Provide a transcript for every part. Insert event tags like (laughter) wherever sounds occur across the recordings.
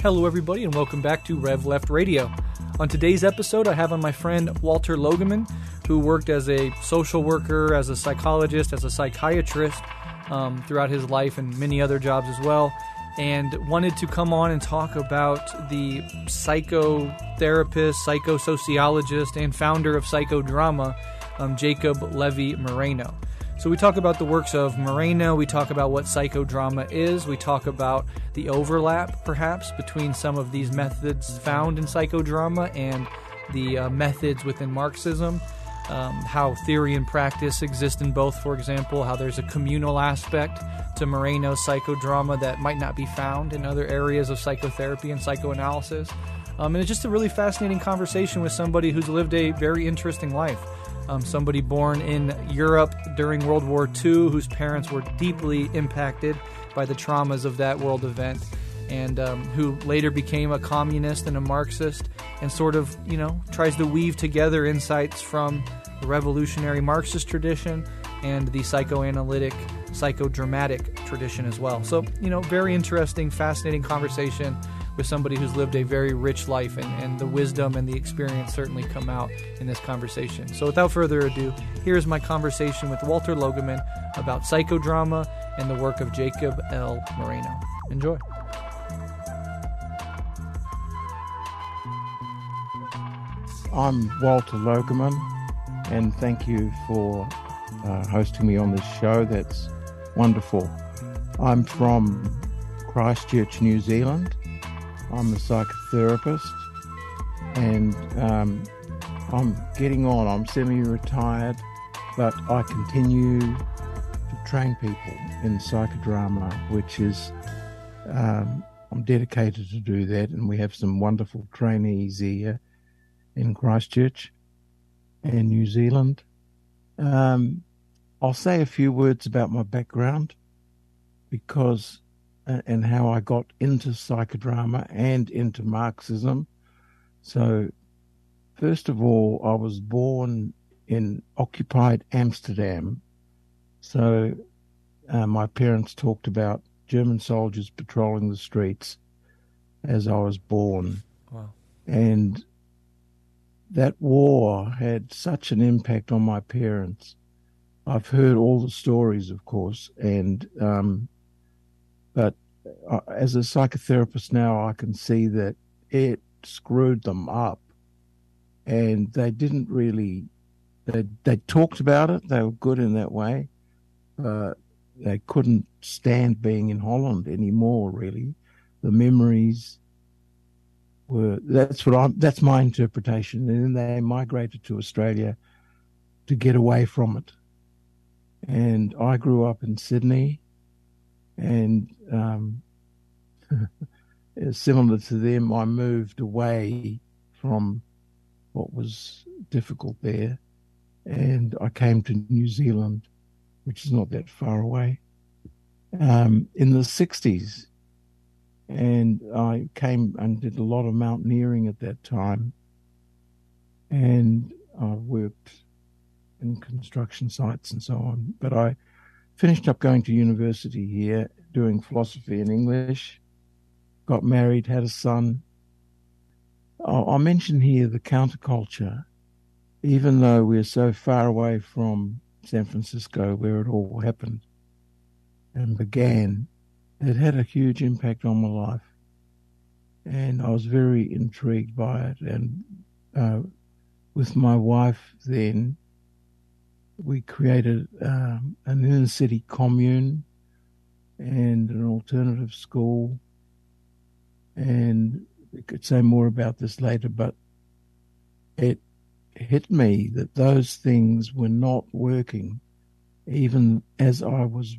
Hello, everybody, and welcome back to Rev Left Radio. On today's episode, I have on my friend Walter Logeman, who worked as a social worker, as a psychologist, as a psychiatrist um, throughout his life, and many other jobs as well, and wanted to come on and talk about the psychotherapist, psychosociologist, and founder of psychodrama, um, Jacob Levy Moreno. So we talk about the works of Moreno, we talk about what psychodrama is, we talk about the overlap perhaps between some of these methods found in psychodrama and the uh, methods within Marxism. Um, how theory and practice exist in both, for example, how there's a communal aspect to Moreno's psychodrama that might not be found in other areas of psychotherapy and psychoanalysis. Um, and it's just a really fascinating conversation with somebody who's lived a very interesting life um, somebody born in Europe during World War II, whose parents were deeply impacted by the traumas of that world event, and um, who later became a communist and a Marxist, and sort of, you know, tries to weave together insights from the revolutionary Marxist tradition and the psychoanalytic, psychodramatic tradition as well. So, you know, very interesting, fascinating conversation with somebody who's lived a very rich life, and, and the wisdom and the experience certainly come out in this conversation. So, without further ado, here's my conversation with Walter Logeman about psychodrama and the work of Jacob L. Moreno. Enjoy. I'm Walter Logeman, and thank you for uh, hosting me on this show. That's wonderful. I'm from Christchurch, New Zealand, I'm a psychotherapist and um, I'm getting on. I'm semi retired, but I continue to train people in psychodrama, which is, um, I'm dedicated to do that. And we have some wonderful trainees here in Christchurch and New Zealand. Um, I'll say a few words about my background because and how I got into psychodrama and into Marxism. So, first of all, I was born in occupied Amsterdam. So, uh, my parents talked about German soldiers patrolling the streets as I was born. Wow. And that war had such an impact on my parents. I've heard all the stories, of course, and um, but uh, as a psychotherapist now, I can see that it screwed them up, and they didn't really. They they talked about it. They were good in that way, but they couldn't stand being in Holland anymore. Really, the memories were. That's what I'm. That's my interpretation. And then they migrated to Australia to get away from it. And I grew up in Sydney and um, (laughs) similar to them, I moved away from what was difficult there, and I came to New Zealand, which is not that far away, um, in the '60s, and I came and did a lot of mountaineering at that time, and I worked in construction sites and so on, but I finished up going to university here, doing philosophy and English, got married, had a son. I'll, I'll mention here the counterculture, even though we're so far away from San Francisco where it all happened and began, it had a huge impact on my life. And I was very intrigued by it. And uh, with my wife then, we created um, an inner city commune and an alternative school. And we could say more about this later, but it hit me that those things were not working, even as I was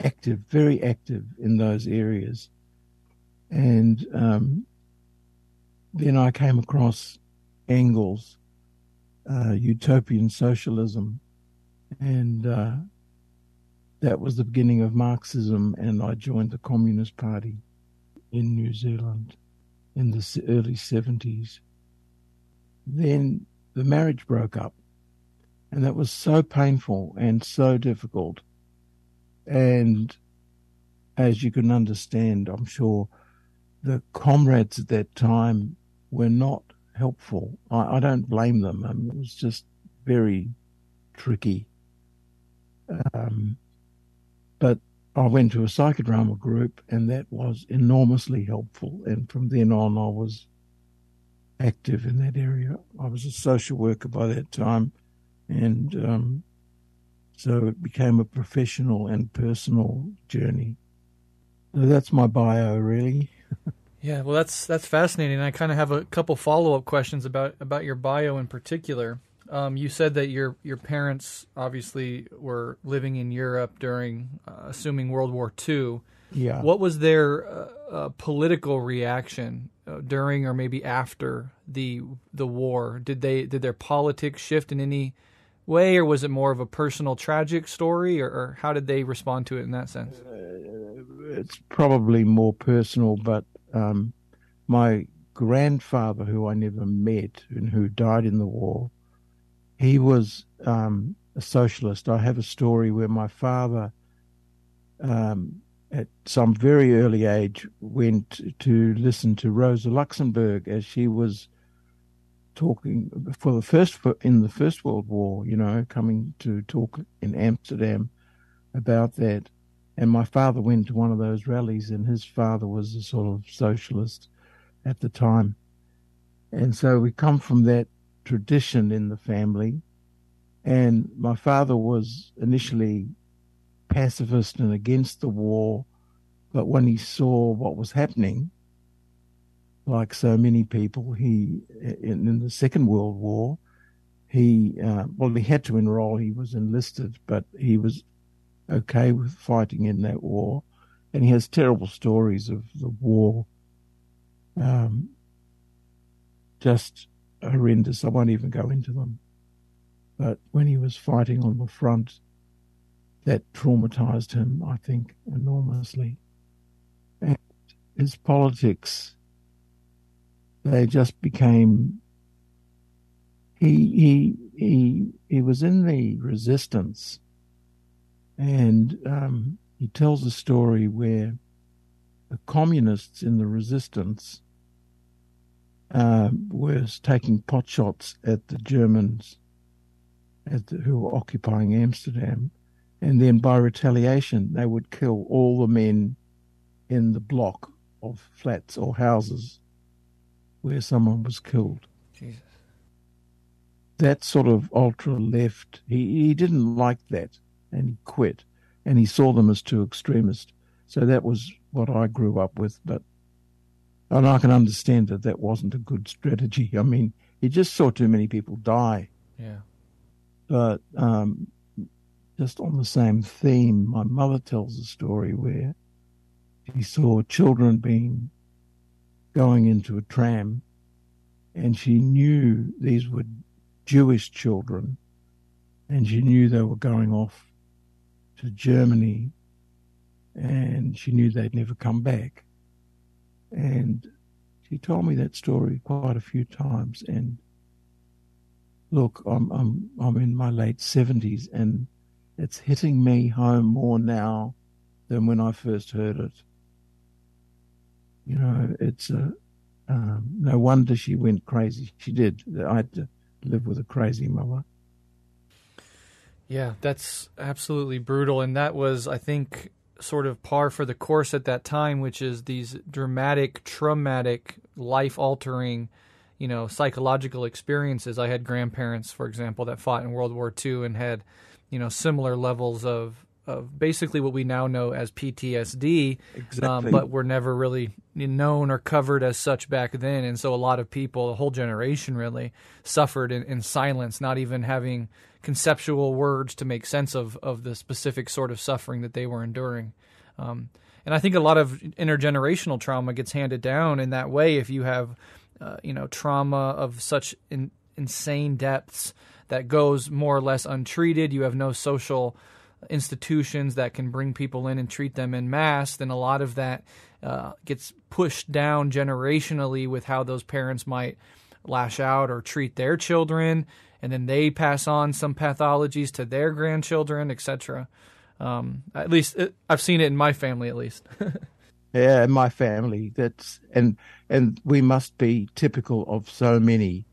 active, very active in those areas. And um, then I came across Engels uh, utopian socialism, and uh, that was the beginning of Marxism. And I joined the Communist Party in New Zealand in the early seventies. Then the marriage broke up, and that was so painful and so difficult. And as you can understand, I'm sure the comrades at that time were not helpful. I, I don't blame them. I mean, it was just very tricky. Um, but I went to a psychodrama group, and that was enormously helpful. And from then on, I was active in that area. I was a social worker by that time, and um, so it became a professional and personal journey. So that's my bio, really. (laughs) yeah, well, that's that's fascinating. I kind of have a couple follow up questions about about your bio in particular. Um, you said that your your parents obviously were living in Europe during, uh, assuming World War II. Yeah. What was their uh, uh, political reaction uh, during or maybe after the the war? Did they did their politics shift in any way, or was it more of a personal tragic story, or, or how did they respond to it in that sense? Uh, it's probably more personal, but um, my grandfather, who I never met and who died in the war, he was um, a socialist. I have a story where my father, um, at some very early age, went to listen to Rosa Luxemburg as she was talking for the first in the First World War. You know, coming to talk in Amsterdam about that. And my father went to one of those rallies, and his father was a sort of socialist at the time. And so we come from that tradition in the family. And my father was initially pacifist and against the war, but when he saw what was happening, like so many people, he in, in the Second World War, he uh, well he had to enroll. He was enlisted, but he was okay with fighting in that war, and he has terrible stories of the war. Um, just horrendous. I won't even go into them. But when he was fighting on the front, that traumatized him, I think, enormously. And his politics, they just became. He he he he was in the resistance, and um, he tells a story where the communists in the resistance uh, was taking pot shots at the Germans at the, who were occupying Amsterdam. And then by retaliation, they would kill all the men in the block of flats or houses where someone was killed. Jesus. That sort of ultra left, he, he didn't like that and he quit. And he saw them as too extremist. So that was what I grew up with. But and I can understand that that wasn't a good strategy. I mean, he just saw too many people die. Yeah. But um, just on the same theme, my mother tells a story where she saw children being going into a tram, and she knew these were Jewish children, and she knew they were going off to Germany, and she knew they'd never come back. And she told me that story quite a few times. And look, I'm I'm I'm in my late seventies, and it's hitting me home more now than when I first heard it. You know, it's a um, no wonder she went crazy. She did. I had to live with a crazy mother. Yeah, that's absolutely brutal, and that was, I think, sort of par for the course at that time, which is these dramatic, traumatic, life altering, you know, psychological experiences. I had grandparents, for example, that fought in World War II and had, you know, similar levels of of basically what we now know as PTSD, exactly. um, but were never really known or covered as such back then. And so a lot of people, a whole generation really, suffered in, in silence, not even having conceptual words to make sense of, of the specific sort of suffering that they were enduring. Um, and I think a lot of intergenerational trauma gets handed down in that way. If you have, uh, you know, trauma of such in, insane depths that goes more or less untreated, you have no social institutions that can bring people in and treat them in mass, then a lot of that uh, gets pushed down generationally with how those parents might lash out or treat their children, and then they pass on some pathologies to their grandchildren, etc. Um, at least it, I've seen it in my family, at least. (laughs) Yeah, in my family. That's and and we must be typical of so many,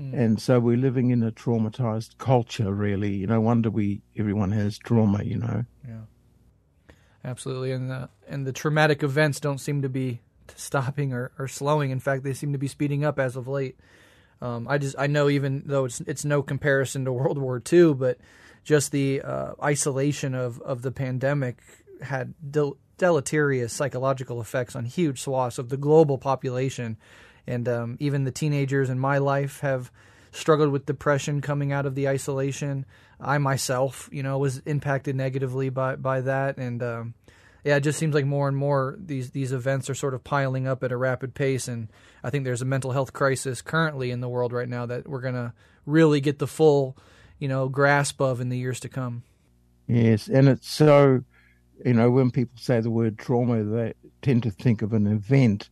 mm. and so we're living in a traumatized culture. Really, no wonder we everyone has trauma. You know. Yeah, absolutely, and the and the traumatic events don't seem to be stopping or, or slowing. In fact, they seem to be speeding up as of late. Um, I just I know even though it's it's no comparison to (laughs) World War II, but just the uh, isolation of of the pandemic had del- deleterious psychological effects on huge swaths of the global population, and um, even the teenagers in my life have struggled with depression coming out of the isolation. I myself, you know, was impacted negatively by by that, and um, yeah, it just seems like more and more these these events are sort of piling up at a rapid pace, and I think there's a mental health crisis currently in the world right now that we're gonna really get the full, you know, grasp of in the years to come. Yes, and it's so, you know, when people say the word trauma, they tend to think of an event,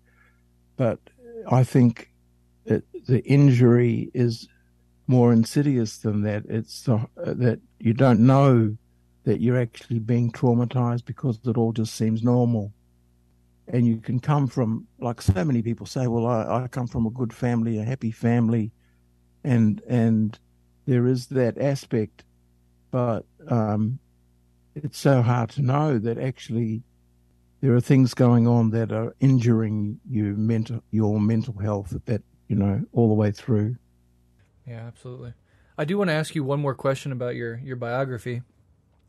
but I think that the injury is more insidious than that. It's the, that you don't know that you're actually being traumatized because it all just seems normal. And you can come from, like so many people say, well, I, I come from a good family, a happy family, and and there is that aspect, but um, it's so hard to know that actually there are things going on that are injuring you mental your mental health that you know all the way through. Yeah, absolutely. I do want to ask you one more question about your your biography.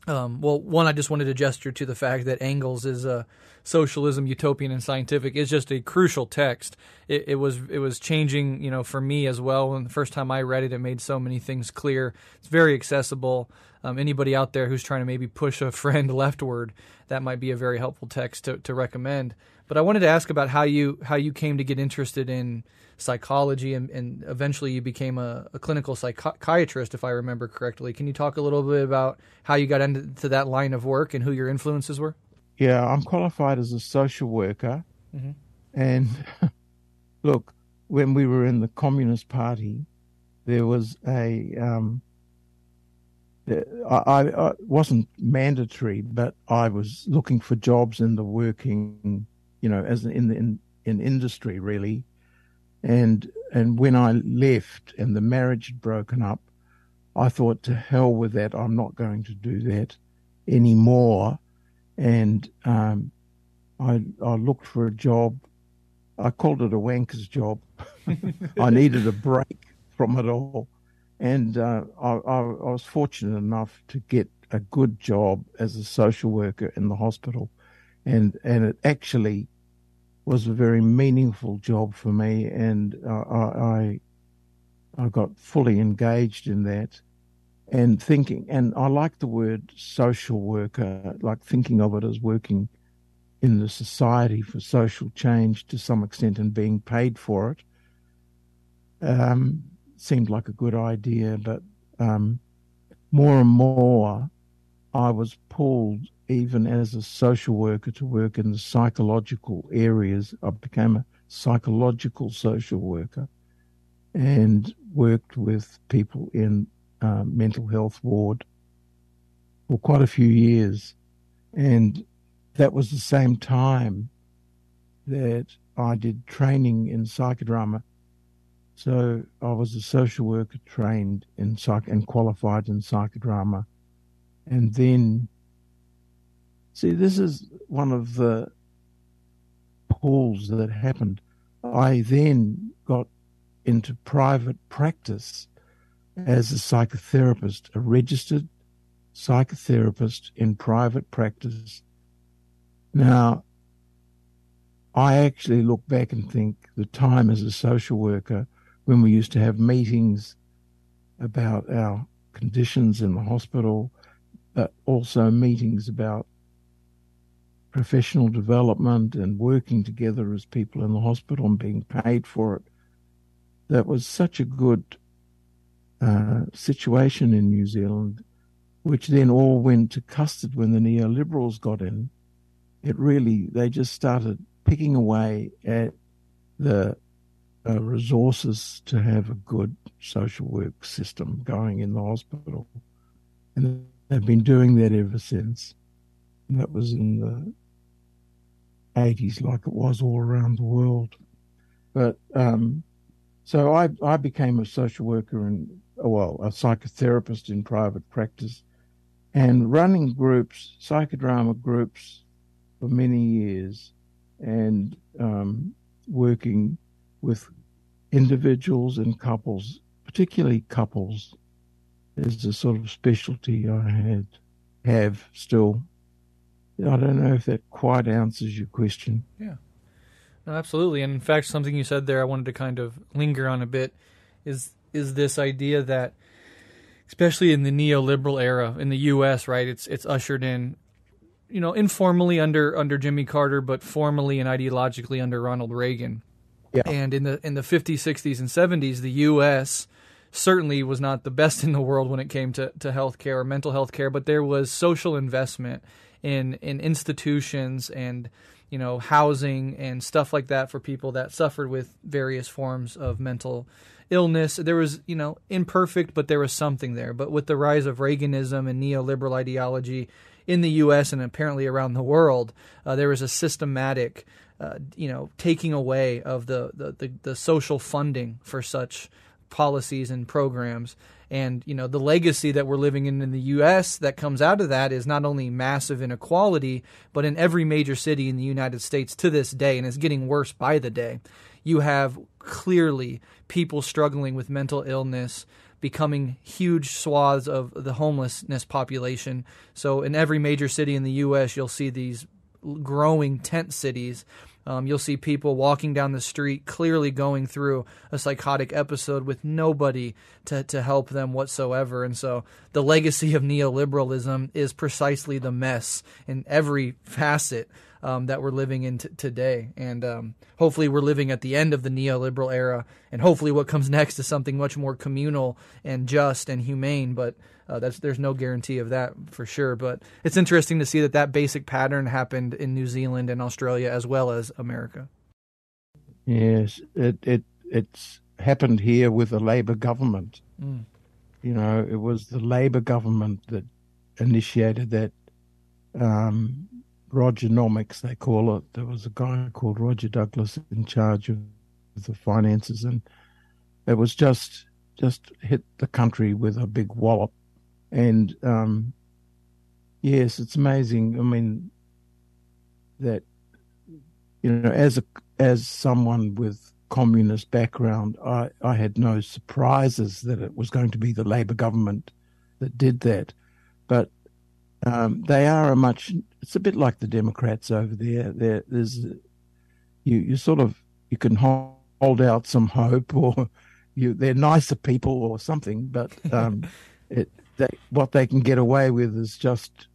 Um, well, one, I just wanted to gesture to the fact that Engels is a socialism, utopian, and scientific is just a crucial text. It, it, was it was changing, you know, for me as well. When the first time I read it, it made so many things clear. It's very accessible. Um, anybody out there who's trying to maybe push a (laughs) friend leftward, that might be a very helpful text to, to recommend. But I wanted to ask about how you how you came to get interested in psychology, and, and eventually you became a, a, clinical psychiatrist, if I remember correctly. Can you talk a little bit about how you got into that line of work and who your influences were? Yeah, I'm qualified as a social worker. Mm-hmm. And (laughs) look, when we were in the Communist Party, there was a. Um, I, I wasn't mandatory, but I was looking for jobs in the working, you know, as in the in, in industry really, and and when I left and the marriage had broken up, I thought to hell with that. I'm not going to do that anymore. And um, I I looked for a job. I called it a wanker's job. (laughs) I needed a break from it all, and uh, I, I, was fortunate enough to get a good job as a social worker in the hospital, and and it actually was a very meaningful job for me, and uh, I I got fully engaged in that, and thinking. And I like the word social worker, like thinking of it as working in the society for social change to some extent and being paid for it. Um, seemed like a good idea, but um, more and more I was pulled even as a social worker to work in the psychological areas. I became a psychological social worker and worked with people in uh, mental health ward for quite a few years. And that was the same time that I did training in psychodrama. So I was a social worker trained in psych and qualified in psychodrama. And then See, this is one of the pulls that happened. I then got into private practice as a psychotherapist, a registered psychotherapist in private practice. Now, I actually look back and think the time as a social worker when we used to have meetings about our conditions in the hospital, but also meetings about professional development and working together as people in the hospital and being paid for it. That was such a good uh, situation in New Zealand, which then all went to custard when the neoliberals got in. It really, they just started picking away at the uh, resources to have a good social work system going in the hospital. And they've been doing that ever since. And that was in the 80s like it was all around the world. But um, so I, I became a social worker and, well, a psychotherapist in private practice and running groups, psychodrama groups for many years and um, working with individuals and couples, particularly couples, is a sort of specialty I had have still. I don't know if that quite answers your question. Yeah. No, absolutely. And in fact, something you said there, I wanted to kind of linger on a bit, is is this idea that, especially in the neoliberal era in the U.S., right? It's it's ushered in, you know, informally under under Jimmy Carter, but formally and ideologically under Ronald Reagan. Yeah. And in the in the 50s, 60s, and 70s, the U.S. certainly was not the best in the world when it came to to health care or mental health care, but there was social investment in in institutions and you know housing and stuff like that for people that suffered with various forms of mental illness. There was you know imperfect, but there was something there. But with the rise of Reaganism and neoliberal ideology in the U.S. and apparently around the world, uh, there was a systematic uh, you know, taking away of the, the, the, the, social funding for such policies and programs. And, you know, the legacy that we're living in in the U.S. that comes out of that is not only massive inequality, but in every major city in the United States to this day, and it's getting worse by the day, you have clearly people struggling with mental illness, becoming huge swaths of the homelessness population. So, in every major city in the U.S., you'll see these growing tent cities um, you'll see people walking down the street clearly going through a psychotic episode with nobody to, to help them whatsoever. And so the legacy of neoliberalism is precisely the mess in every facet um, that we're living in t- today. And um, hopefully, we're living at the end of the neoliberal era. And hopefully, what comes next is something much more communal and just and humane. But uh, that's there's no guarantee of that for sure. But it's interesting to see that that basic pattern happened in New Zealand and Australia as well as America. Yes, it it it's happened here with the Labor government. Mm. You know, it was the Labor government that initiated that um, Rogernomics, they call it. There was a guy called Roger Douglas in charge of the finances, and it was just just hit the country with a big wallop. And um, yes, it's amazing. I mean, that you know, as a as someone with communist background, I, I had no surprises that it was going to be the Labor government that did that. But um, they are a much. It's a bit like the Democrats over there. there there's you you sort of you can hold, hold out some hope, or (laughs) you they're nicer people or something. But um, (laughs) it they, what they can get away with is just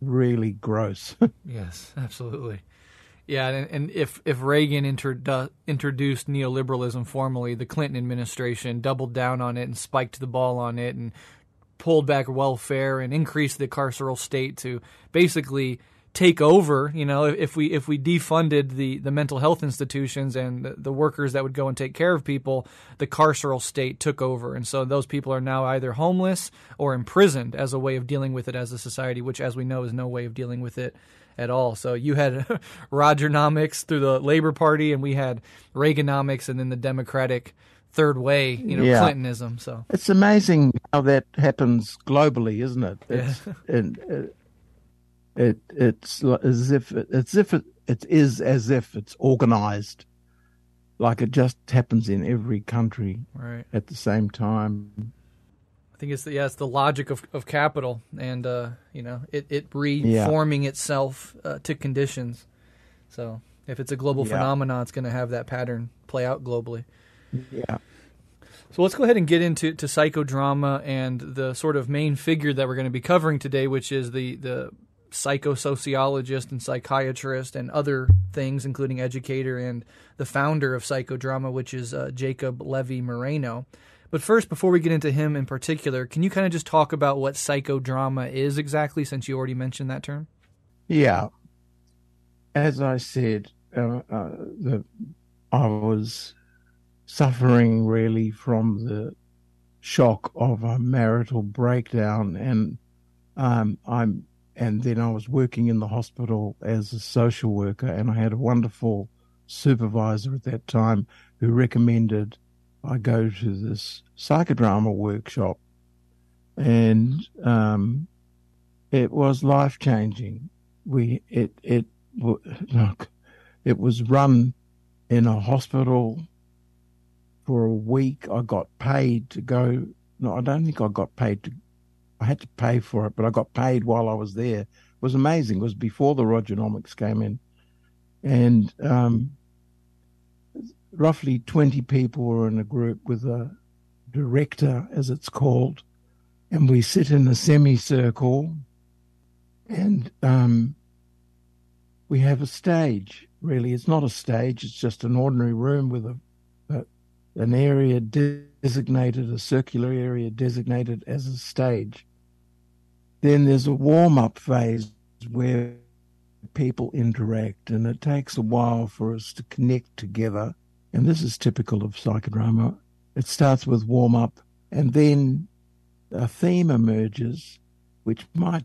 really gross. (laughs) yes, absolutely. Yeah, and, and, if if Reagan introdu- introduced neoliberalism formally, the Clinton administration doubled down on it and spiked the ball on it and pulled back welfare and increased the carceral state to basically take over. You know, if we if we defunded the the mental health institutions and the, the, workers that would go and take care of people, the carceral state took over, and so those people are now either homeless or imprisoned as a way of dealing with it as a society, which, as we know, is no way of dealing with it at all. So you had (laughs) Rogernomics through the Labor Party, and we had Reaganomics, and then the Democratic third way, you know, yeah. Clintonism. So it's amazing how that happens globally, isn't it? It's, yeah. and uh, it, it it's as if it, it's if it, it is as if it's organized, like it just happens in every country right. at the same time. I think it's the, yeah, it's the logic of, of capital, and uh, you know, it it reforming yeah. itself uh, to conditions. So if it's a global yeah. phenomenon, it's going to have that pattern play out globally. Yeah. So let's go ahead and get into to psychodrama and the sort of main figure that we're going to be covering today, which is the the psychosociologist and psychiatrist and other things, including educator and the founder of psychodrama, which is uh, Jacob Levy Moreno. But first, before we get into him in particular, can you kind of just talk about what psychodrama is exactly, since you already mentioned that term? Yeah. As I said, uh, uh, the I was suffering really from the shock of a marital breakdown, and um, I'm and then I was working in the hospital as a social worker, and I had a wonderful supervisor at that time who recommended I go to this psychodrama workshop, and um, it was life changing. We it it (laughs) look, it was run in a hospital for a week. I got paid to go. No, I don't think I got paid to I had to pay for it, but I got paid while I was there. It was amazing. It was before the Rogernomics came in. And um, roughly 20 people were in a group with a director, as it's called. And we sit in a semicircle and um, we have a stage, really. It's not a stage, it's just an ordinary room with a, a an area designated, a circular area designated as a stage. Then there's a warm up phase where people interact, and it takes a while for us to connect together. And this is typical of psychodrama. It starts with warm up, and then a theme emerges, which might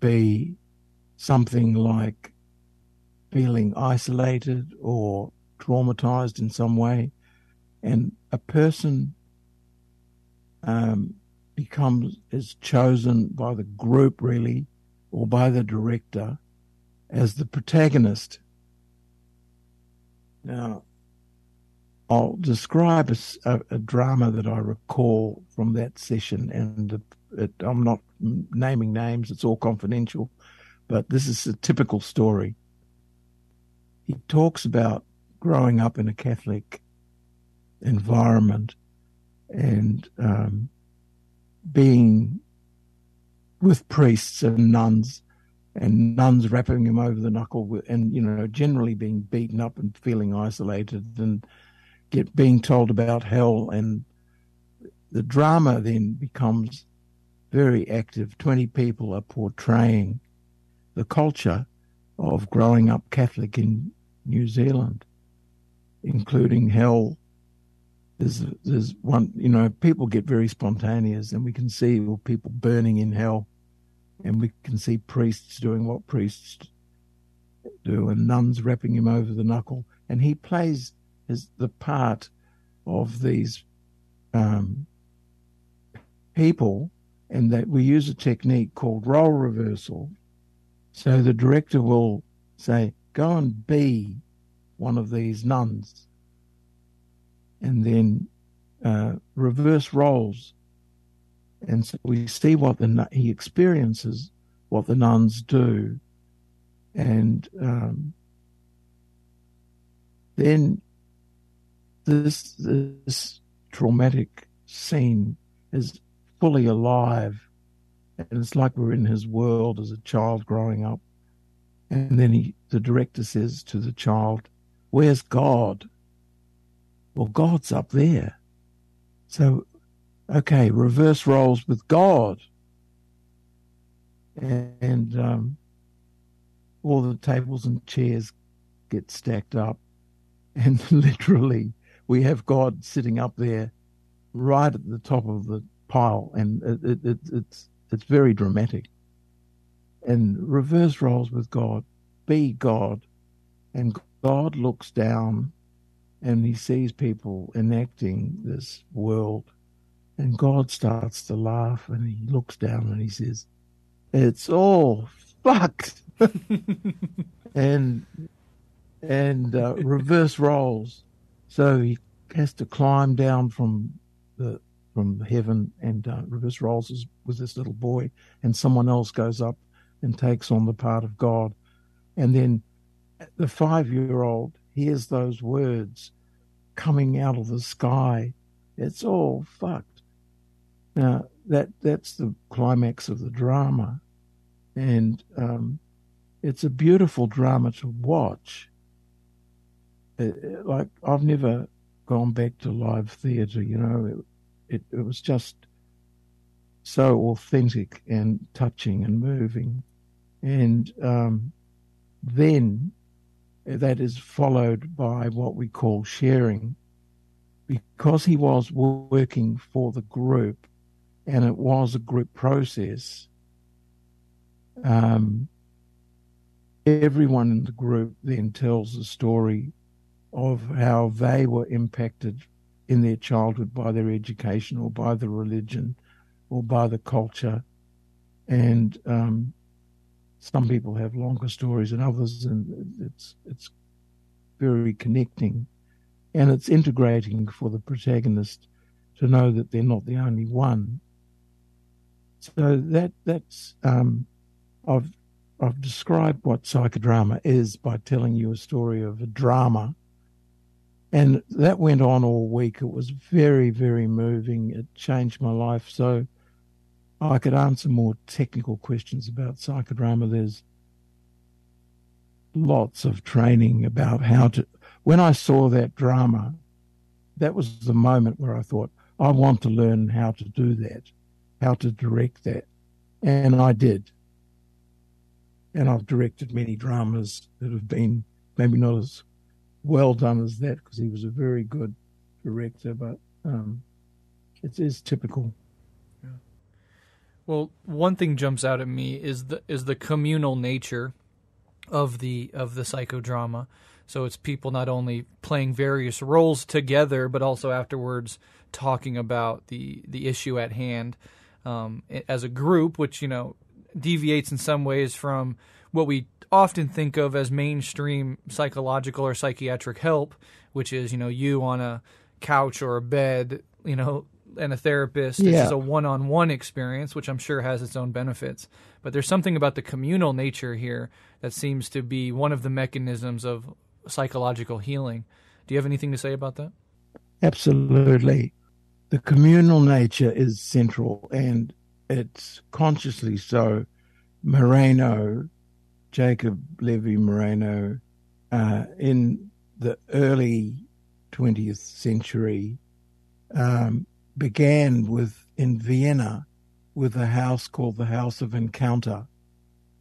be something like feeling isolated or traumatized in some way. And a person um, becomes is chosen by the group really or by the director as the protagonist. Now, I'll describe a, a, drama that I recall from that session, and it, I'm not naming names; it's all confidential. But this is a typical story. He talks about growing up in a Catholic environment and um, being with priests and nuns and nuns rapping him over the knuckle and you know generally being beaten up and feeling isolated and get being told about hell. And the drama then becomes very active. 20 people are portraying the culture of growing up catholic in new zealand including hell there's there's one you know people get very spontaneous and we can see people burning in hell and we can see priests doing what priests do and nuns rapping him over the knuckle. And he plays his the part of these um, people and that we use a technique called role reversal. So the director will say go and be one of these nuns and then uh, reverse roles. And so we see what the he experiences, what the nuns do, and um, then this this traumatic scene is fully alive, and it's like we're in his world as a child growing up. And then he, the director says to the child, "Where's God?" Well, God's up there. So, okay, reverse roles with God. And um, all the tables and chairs get stacked up. And (laughs) literally, we have God sitting up there right at the top of the pile. And it, it, it, it's, it's very dramatic. And reverse roles with God. Be God. And God looks down and he sees people enacting this world and God starts to laugh and he looks down and he says, It's all fucked (laughs) and and uh, reverse roles. So he has to climb down from the from heaven and uh, reverse roles with this little boy, and someone else goes up and takes on the part of God, and then the five year old hears those words coming out of the sky. It's all fucked. Now that that's the climax of the drama, and um, it's a beautiful drama to watch. It, it, like I've never gone back to live theatre. You know, it, it it was just so authentic and touching and moving, and um, then that is followed by what we call sharing. Because he was working for the group and it was a group process, um, everyone in the group then tells the story of how they were impacted in their childhood by their education or by the religion or by the culture. And um, some people have longer stories than others, and it's it's very connecting, and it's integrating for the protagonist to know that they're not the only one. So that that's um, I've I've described what psychodrama is by telling you a story of a drama. And that went on all week. It was very, very moving. It changed my life. So I could answer more technical questions about psychodrama. There's lots of training about how to. When I saw that drama, that was the moment where I thought, I want to learn how to do that, how to direct that. And I did and I've directed many dramas that have been maybe not as well done as that because he was a very good director, but um, it is typical. Well, one thing jumps out at me is the is the communal nature of the of the psychodrama. So it's people not only playing various roles together, but also afterwards talking about the the issue at hand um, as a group, which you know deviates in some ways from what we often think of as mainstream psychological or psychiatric help, which is, you know, you on a couch or a bed, you know, and a therapist. Yeah. This is a one on one experience, which I'm sure has its own benefits. But there's something about the communal nature here that seems to be one of the mechanisms of psychological healing. Do you have anything to say about that? Absolutely. The communal nature is central and it's consciously so. Moreno, Jacob Levy Moreno, uh, in the early 20th century, um, began with in Vienna with a house called the House of Encounter.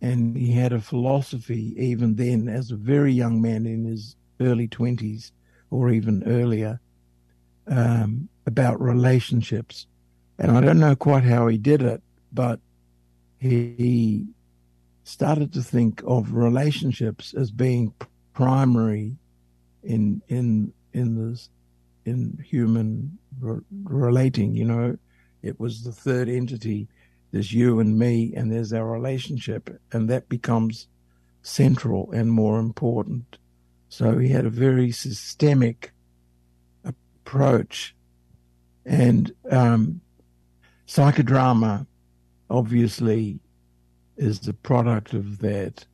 And he had a philosophy even then, as a very young man in his early 20s or even earlier, um, about relationships and I don't know quite how he did it, but he started to think of relationships as being primary in in in this in human re- relating. You know, it was the third entity. There's you and me, and there's our relationship, and that becomes central and more important. So he had a very systemic approach, and um, Psychodrama, obviously, is the product of that.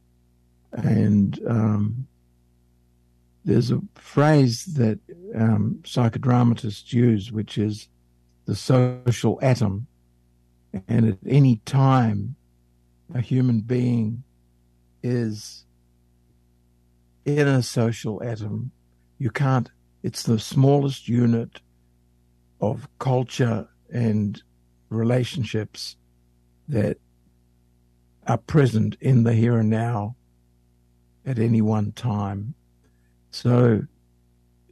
And um, there's a phrase that um, psychodramatists use, which is the social atom. And at any time, a human being is in a social atom. You can't, it's the smallest unit of culture and relationships that are present in the here and now at any one time. So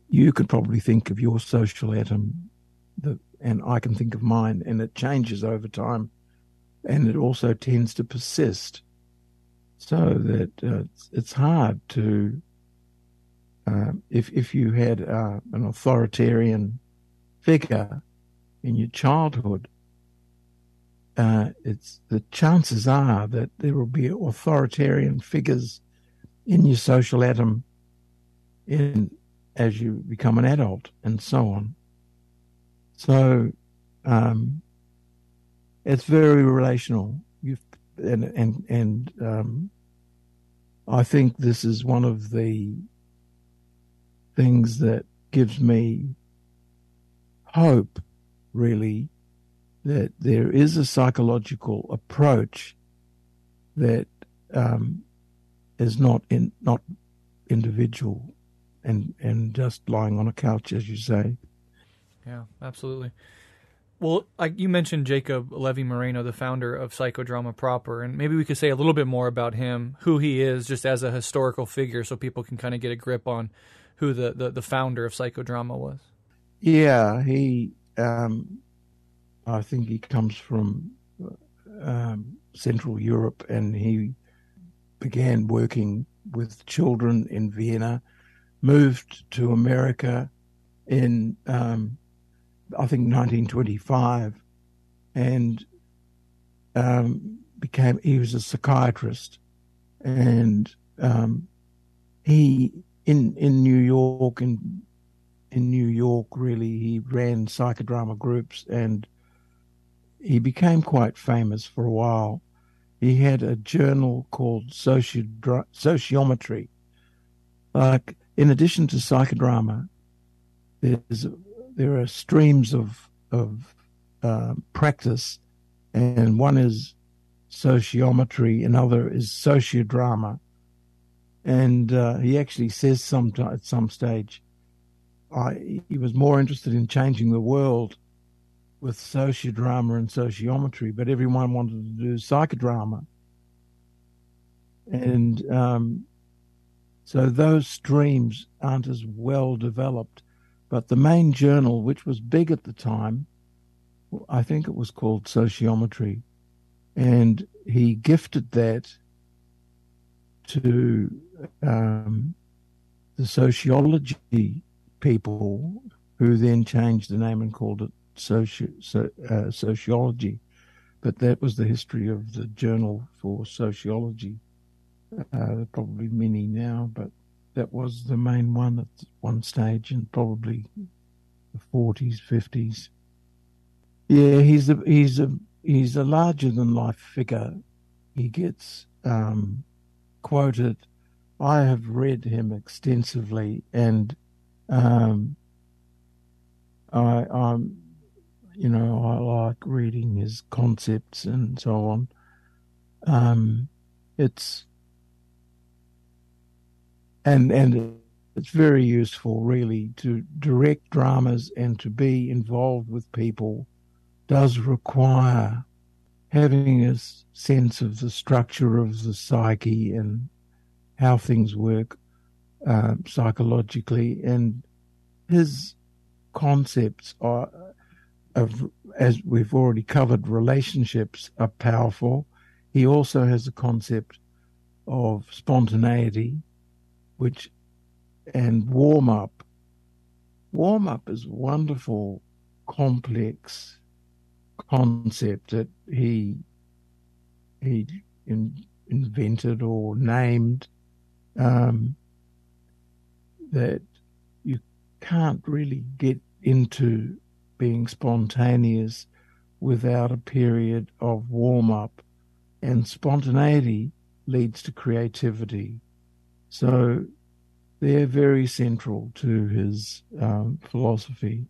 you could probably think of your social atom, the, and I can think of mine, and it changes over time, and it also tends to persist. So that uh, it's, it's, hard to, uh, if if you had uh, an authoritarian figure in your childhood, uh, it's the chances are that there will be authoritarian figures in your social atom in as you become an adult and so on. So um, it's very relational. You've, and and and um, I think this is one of the things that gives me hope, really, that there is a psychological approach that um, is not in not individual and and just lying on a couch, as you say. Yeah, absolutely. Well, like you mentioned Jacob Levy Moreno, the founder of Psychodrama proper, and maybe we could say a little bit more about him, who he is, just as a historical figure, so people can kind of get a grip on who the, the, the founder of Psychodrama was. Yeah, he um, I think he comes from um, Central Europe, and he began working with children in Vienna, moved to America in, um, I think, 1925, and um, became, he was a psychiatrist. And um, he, in, in New York, in, in New York, really, he ran psychodrama groups and he became quite famous for a while. He had a journal called Sociometry. Like, in addition to psychodrama, there's there are streams of of uh, practice, and one is sociometry, another is sociodrama. And uh, he actually says some at some stage, I, he was more interested in changing the world with sociodrama and sociometry, but everyone wanted to do psychodrama. And um, so those streams aren't as well developed. But the main journal, which was big at the time, I think it was called Sociometry, and he gifted that to um, the sociology people, who then changed the name and called it soci- so, uh, sociology, but that was the history of the Journal for Sociology. Uh, probably many now, but that was the main one at one stage in probably the 40s, 50s. Yeah, he's a he's a he's a larger than life figure. He gets um, quoted. I have read him extensively, and um, I, I'm you know, I like reading his concepts and so on. Um, it's and and it's very useful, really, to direct dramas and to be involved with people. Does require having a sense of the structure of the psyche and how things work uh, psychologically, and his concepts are of, as we've already covered, relationships are powerful. He also has a concept of spontaneity, which, and warm up. Warm up is wonderful, complex concept that he he in, invented or named um, that you can't really get into being spontaneous without a period of warm up. And spontaneity leads to creativity. So they're very central to his um, philosophy.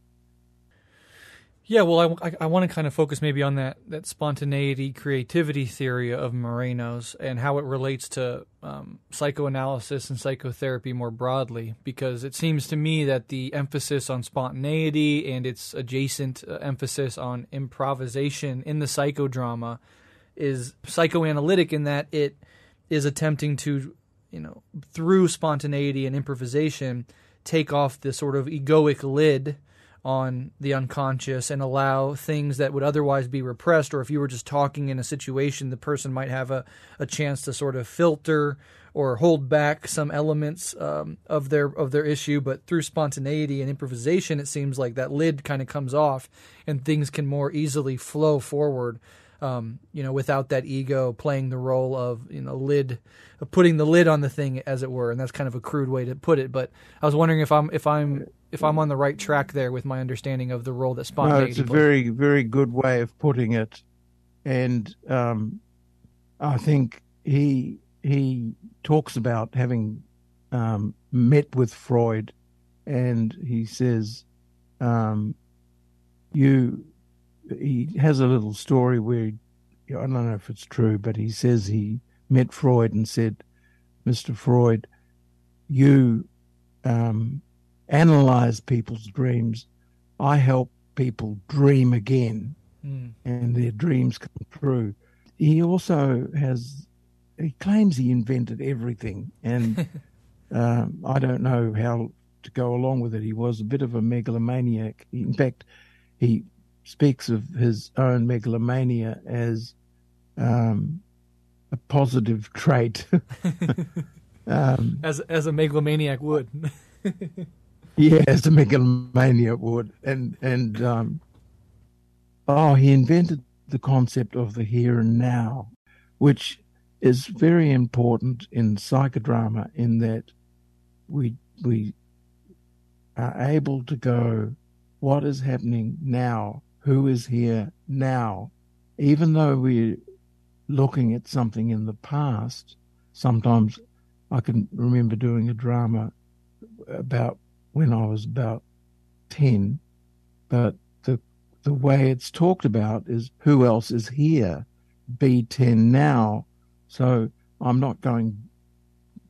Yeah, well, I, I, I want to kind of focus maybe on that, that spontaneity, creativity theory of Moreno's and how it relates to um, psychoanalysis and psychotherapy more broadly, because it seems to me that the emphasis on spontaneity and its adjacent uh, emphasis on improvisation in the psychodrama is psychoanalytic in that it is attempting to, you know, through spontaneity and improvisation, take off the sort of egoic lid on the unconscious and allow things that would otherwise be repressed, or if you were just talking in a situation, the person might have a, a chance to sort of filter or hold back some elements um, of their of their issue. But through spontaneity and improvisation, it seems like that lid kind of comes off, and things can more easily flow forward. Um, you know, without that ego playing the role of you know lid, of putting the lid on the thing, as it were, and that's kind of a crude way to put it. But I was wondering if I'm if I'm if I'm on the right track there with my understanding of the role that spontaneity. No, it's a plays. very very good way of putting it, and um, I think he he talks about having um, met with Freud, and he says, um, "You." He has a little story where I don't know if it's true, but he says he met Freud and said, "Mr. Freud, you." Um, analyze people's dreams. I help people dream again mm. and their dreams come true. He also has, he claims he invented everything. And (laughs) um, I don't know how to go along with it. He was a bit of a megalomaniac. In fact, he speaks of his own megalomania as um, a positive trait. (laughs) um, as as a megalomaniac would. (laughs) yeah, as a megalomaniac would, and and um, oh, he invented the concept of the here and now, which is very important in psychodrama in that we we are able to go what is happening now who is here now even though we're looking at something in the past sometimes i can remember doing a drama about when i was about 10 but the the way it's talked about is who else is here be 10 now so I'm not going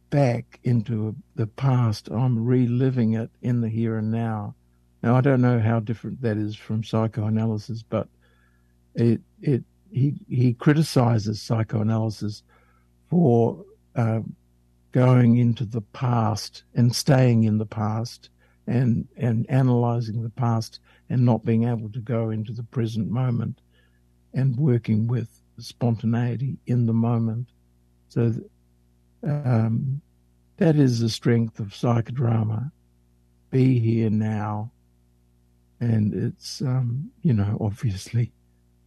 back into the past. I'm reliving it in the here and now. Now I don't know how different that is from psychoanalysis, but it it he he criticizes psychoanalysis for uh, going into the past and staying in the past and and analyzing the past and not being able to go into the present moment and working with spontaneity in the moment. So um, that is the strength of psychodrama. Be here now. And it's, um, you know, obviously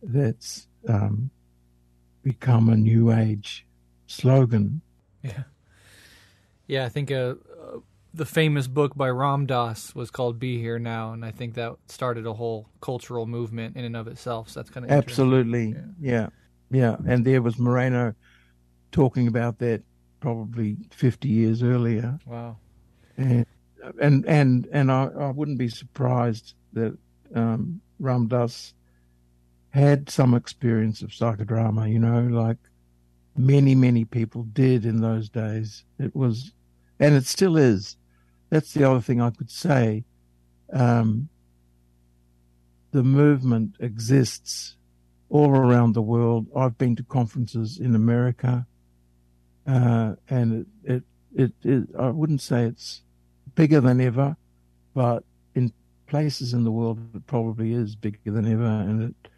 that's um, become a new age slogan. Yeah. Yeah, I think uh, uh, the famous book by Ram Dass was called Be Here Now. And I think that started a whole cultural movement in and of itself. So that's kind of Absolutely. Yeah. yeah. Yeah. And there was Moreno talking about that probably 50 years earlier. Wow. And and and, and I, I wouldn't be surprised that um, Ram had some experience of psychodrama, you know, like many, many people did in those days. It was, and it still is. That's the other thing I could say. Um, the movement exists all around the world. I've been to conferences in America uh, and it, it, it, it, I wouldn't say it's bigger than ever, but in places in the world, it probably is bigger than ever, and it,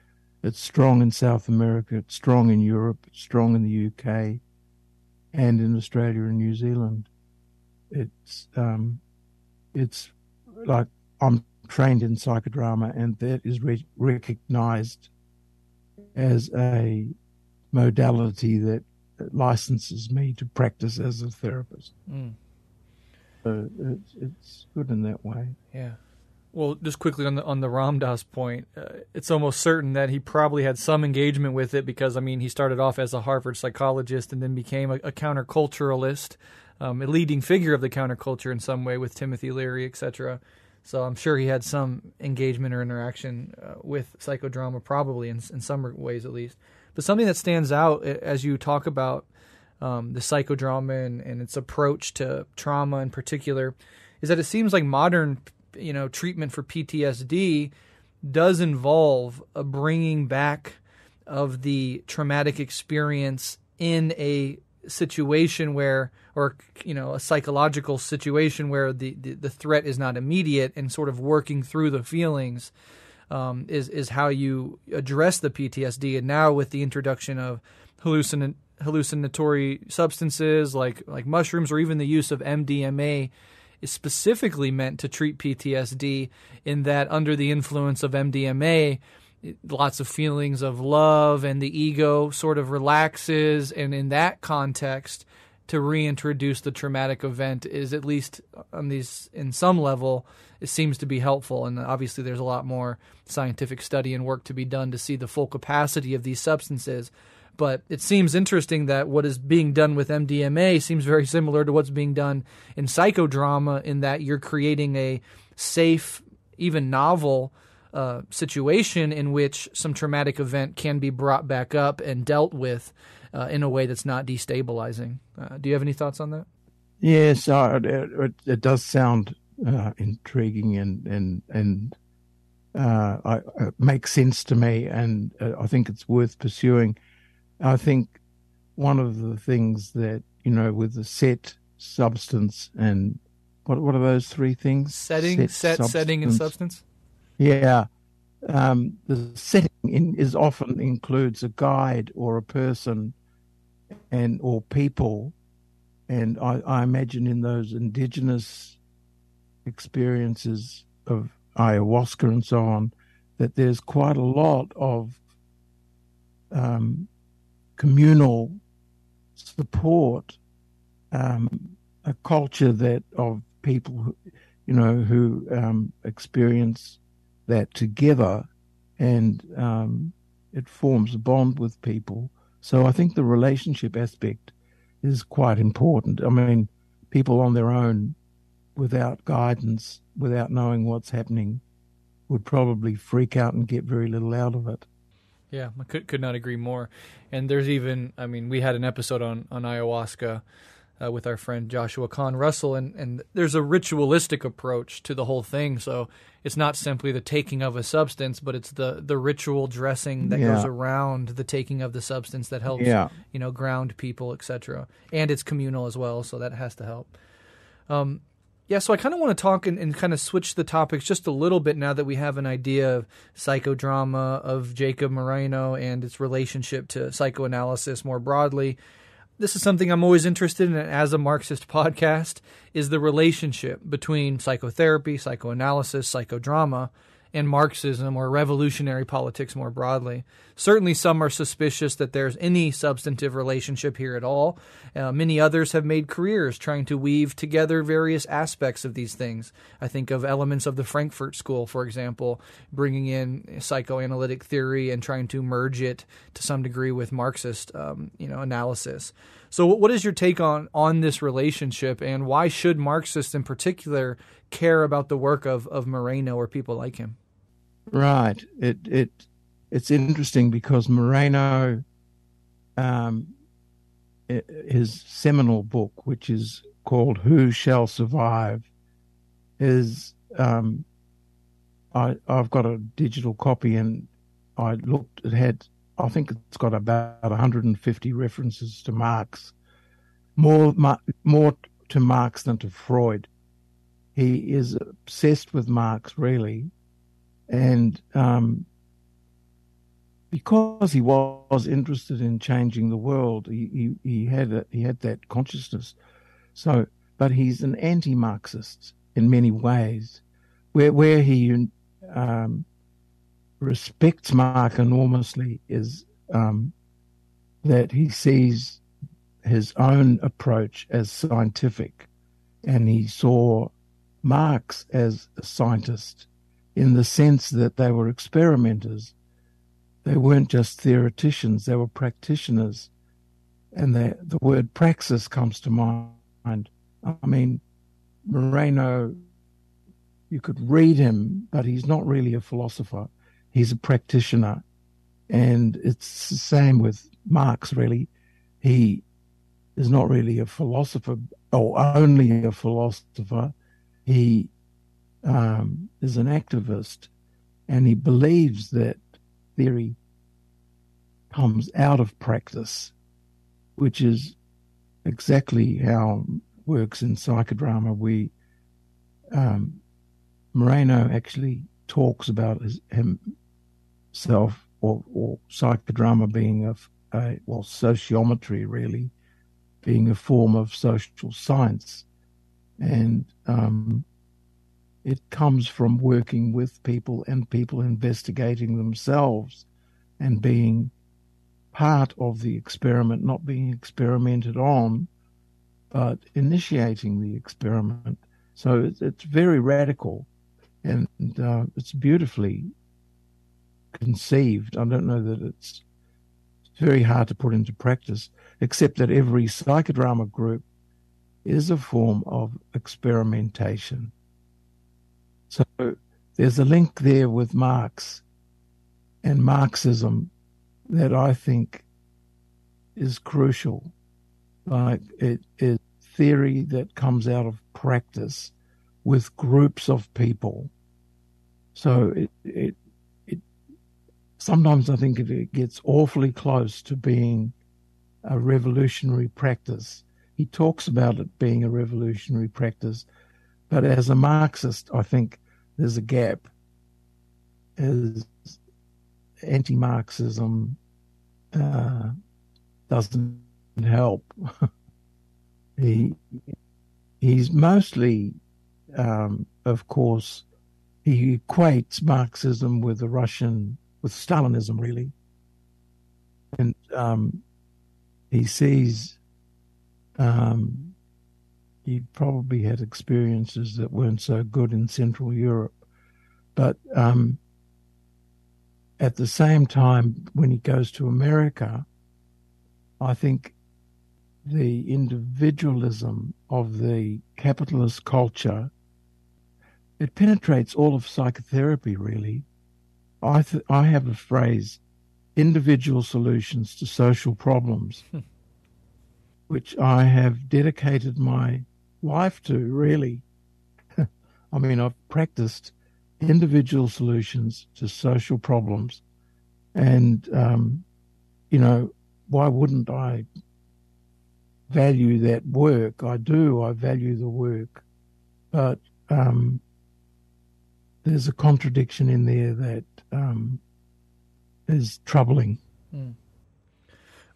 it's strong in South America, it's strong in Europe, it's strong in the UK, and in Australia and New Zealand. It's, um, it's like I'm trained in psychodrama, and that is re- recognized as a modality that licenses me to practice as a therapist. Mm. So it's, it's good in that way. Yeah. Well, just quickly on the on the Ram Dass point, uh, it's almost certain that he probably had some engagement with it because I mean he started off as a Harvard psychologist and then became a, a counterculturalist, um, a leading figure of the counterculture in some way with Timothy Leary, etc. So I'm sure he had some engagement or interaction uh, with psychodrama, probably in in some ways at least. But something that stands out as you talk about um, the psychodrama and, and its approach to trauma in particular is that it seems like modern, you know, treatment for PTSD does involve a bringing back of the traumatic experience in a situation where or you know a psychological situation where the, the, the threat is not immediate and sort of working through the feelings um, is is how you address the PTSD. And now with the introduction of hallucin- hallucinatory substances like like mushrooms or even the use of MDMA is specifically meant to treat PTSD. In that under the influence of MDMA, lots of feelings of love and the ego sort of relaxes, and in that context. To reintroduce the traumatic event is at least on these in some level it seems to be helpful. And obviously, there's a lot more scientific study and work to be done to see the full capacity of these substances. But it seems interesting that what is being done with MDMA seems very similar to what's being done in psychodrama, in that you're creating a safe, even novel uh, situation in which some traumatic event can be brought back up and dealt with uh, in a way that's not destabilizing. Uh, do you have any thoughts on that? Yes, uh, it, it, does sound uh, intriguing and and and uh, I, makes sense to me, and uh, I think it's worth pursuing. I think one of the things that you know with the set substance and what what are those three things? Setting, set, set setting, and substance. Yeah, um, the setting in, is often includes a guide or a person and or people, and I, I imagine in those indigenous experiences of ayahuasca and so on, that there's quite a lot of um, communal support, um, a culture that of people, who, you know, who um, experience that together, and um, it forms a bond with people. So I think the relationship aspect is quite important. I mean, people on their own, without guidance, without knowing what's happening, would probably freak out and get very little out of it. Yeah, I could could not agree more. And there's even, I mean, we had an episode on on ayahuasca uh, with our friend Joshua Kahn Russell, and, and there's a ritualistic approach to the whole thing. So it's not simply the taking of a substance, but it's the, the ritual dressing that yeah. goes around the taking of the substance that helps, yeah. you know, ground people, etc. And it's communal as well, so that has to help. Um, yeah, so I kind of want to talk and, and, kind of switch the topics just a little bit now that we have an idea of psychodrama, of Jacob Moreno and its relationship to psychoanalysis more broadly. This is something I'm always interested in as a Marxist podcast is the relationship between psychotherapy, psychoanalysis, psychodrama, and Marxism or revolutionary politics more broadly. Certainly, some are suspicious that there's any substantive relationship here at all. Uh, many others have made careers trying to weave together various aspects of these things. I think of elements of the Frankfurt School, for example, bringing in psychoanalytic theory and trying to merge it to some degree with Marxist, um, you know, analysis. So, what is your take on on this relationship, and why should Marxists in particular care about the work of of Moreno or people like him? Right. It it it's interesting because Moreno, um, his seminal book, which is called "Who Shall Survive," is um, I I've got a digital copy and I looked. It had I think it's got about 150 references to Marx, more more to Marx than to Freud. He is obsessed with Marx, really and um, because he was interested in changing the world, he, he, he had a, he had that consciousness. So, but he's an anti-Marxist in many ways, where where he um, respects Marx enormously is um, that he sees his own approach as scientific, and he saw Marx as a scientist in the sense that they were experimenters. They weren't just theoreticians, they were practitioners. And the, the word praxis comes to mind. I mean, Moreno, you could read him, but he's not really a philosopher. He's a practitioner. And it's the same with Marx, really. He is not really a philosopher or only a philosopher. He um, is an activist and he believes that theory comes out of practice, which is exactly how works in psychodrama. We um, Moreno actually talks about his, himself or, or psychodrama being a, a well sociometry really being a form of social science, and um, it comes from working with people and people investigating themselves and being part of the experiment, not being experimented on, but initiating the experiment. So it's, it's very radical and uh, it's beautifully conceived. I don't know that it's, it's very hard to put into practice, except that every psychodrama group is a form of experimentation so there's a link there with Marx and Marxism that I think is crucial. Like it is theory that comes out of practice with groups of people. So it, it, it sometimes I think it gets awfully close to being a revolutionary practice. He talks about it being a revolutionary practice, but as a Marxist, I think there's a gap. his anti-Marxism uh, doesn't help. (laughs) he he's mostly, um, of course, he equates Marxism with the Russian with Stalinism, really, and um, he sees. Um, he probably had experiences that weren't so good in Central Europe, but um, at the same time, when he goes to America, I think the individualism of the capitalist culture it penetrates all of psychotherapy really i th- i have a phrase individual solutions to social problems hmm. which i have dedicated my life to really (laughs) i mean i've practiced individual solutions to social problems and um, you know why wouldn't i value that work. I do. I value the work, but um, there's a contradiction in there that um, is troubling. Mm.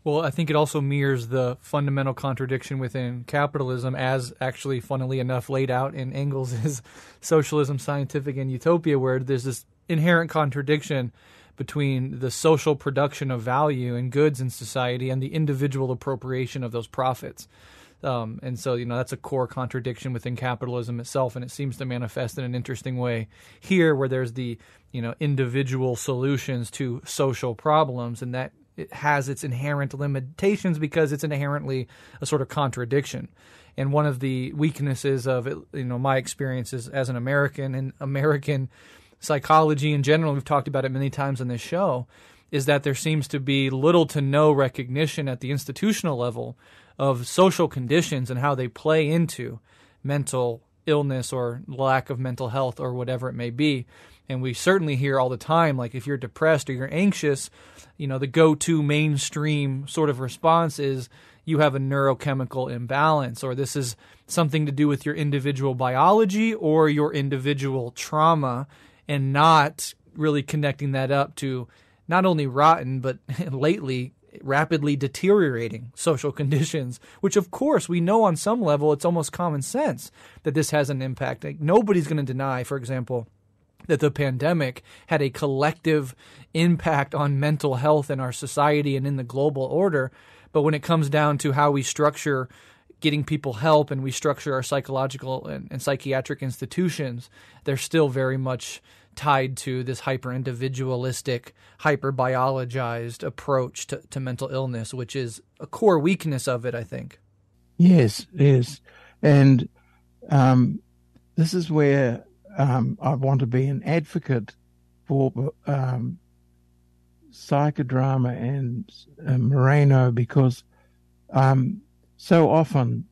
Well, I think it also mirrors the fundamental contradiction within capitalism, as actually, funnily enough, laid out in Engels' (laughs) Socialism, Scientific, and Utopia, where there's this inherent contradiction between the social production of value and goods in society and the individual appropriation of those profits. Um, and so, you know, that's a core contradiction within capitalism itself, and it seems to manifest in an interesting way here, where there's the, you know, individual solutions to social problems, and that it has its inherent limitations because it's inherently a sort of contradiction. And one of the weaknesses of you know, my experiences as an American and American psychology in general, we've talked about it many times on this show, is that there seems to be little to no recognition at the institutional level of social conditions and how they play into mental illness or lack of mental health or whatever it may be. And we certainly hear all the time, like if you're depressed or you're anxious, you know, the go to mainstream sort of response is you have a neurochemical imbalance or this is something to do with your individual biology or your individual trauma and not really connecting that up to not only rotten, but (laughs) lately rapidly deteriorating social conditions, which of course we know on some level it's almost common sense that this has an impact. Like, nobody's going to deny, for example, that the pandemic had a collective impact on mental health in our society and in the global order. But when it comes down to how we structure getting people help and we structure our psychological and, and psychiatric institutions, they're still very much tied to this hyper individualistic, hyper biologized approach to, to mental illness, which is a core weakness of it, I think. Yes, yes. And um, this is where um, I want to be an advocate for um, psychodrama and uh, Moreno because um, so often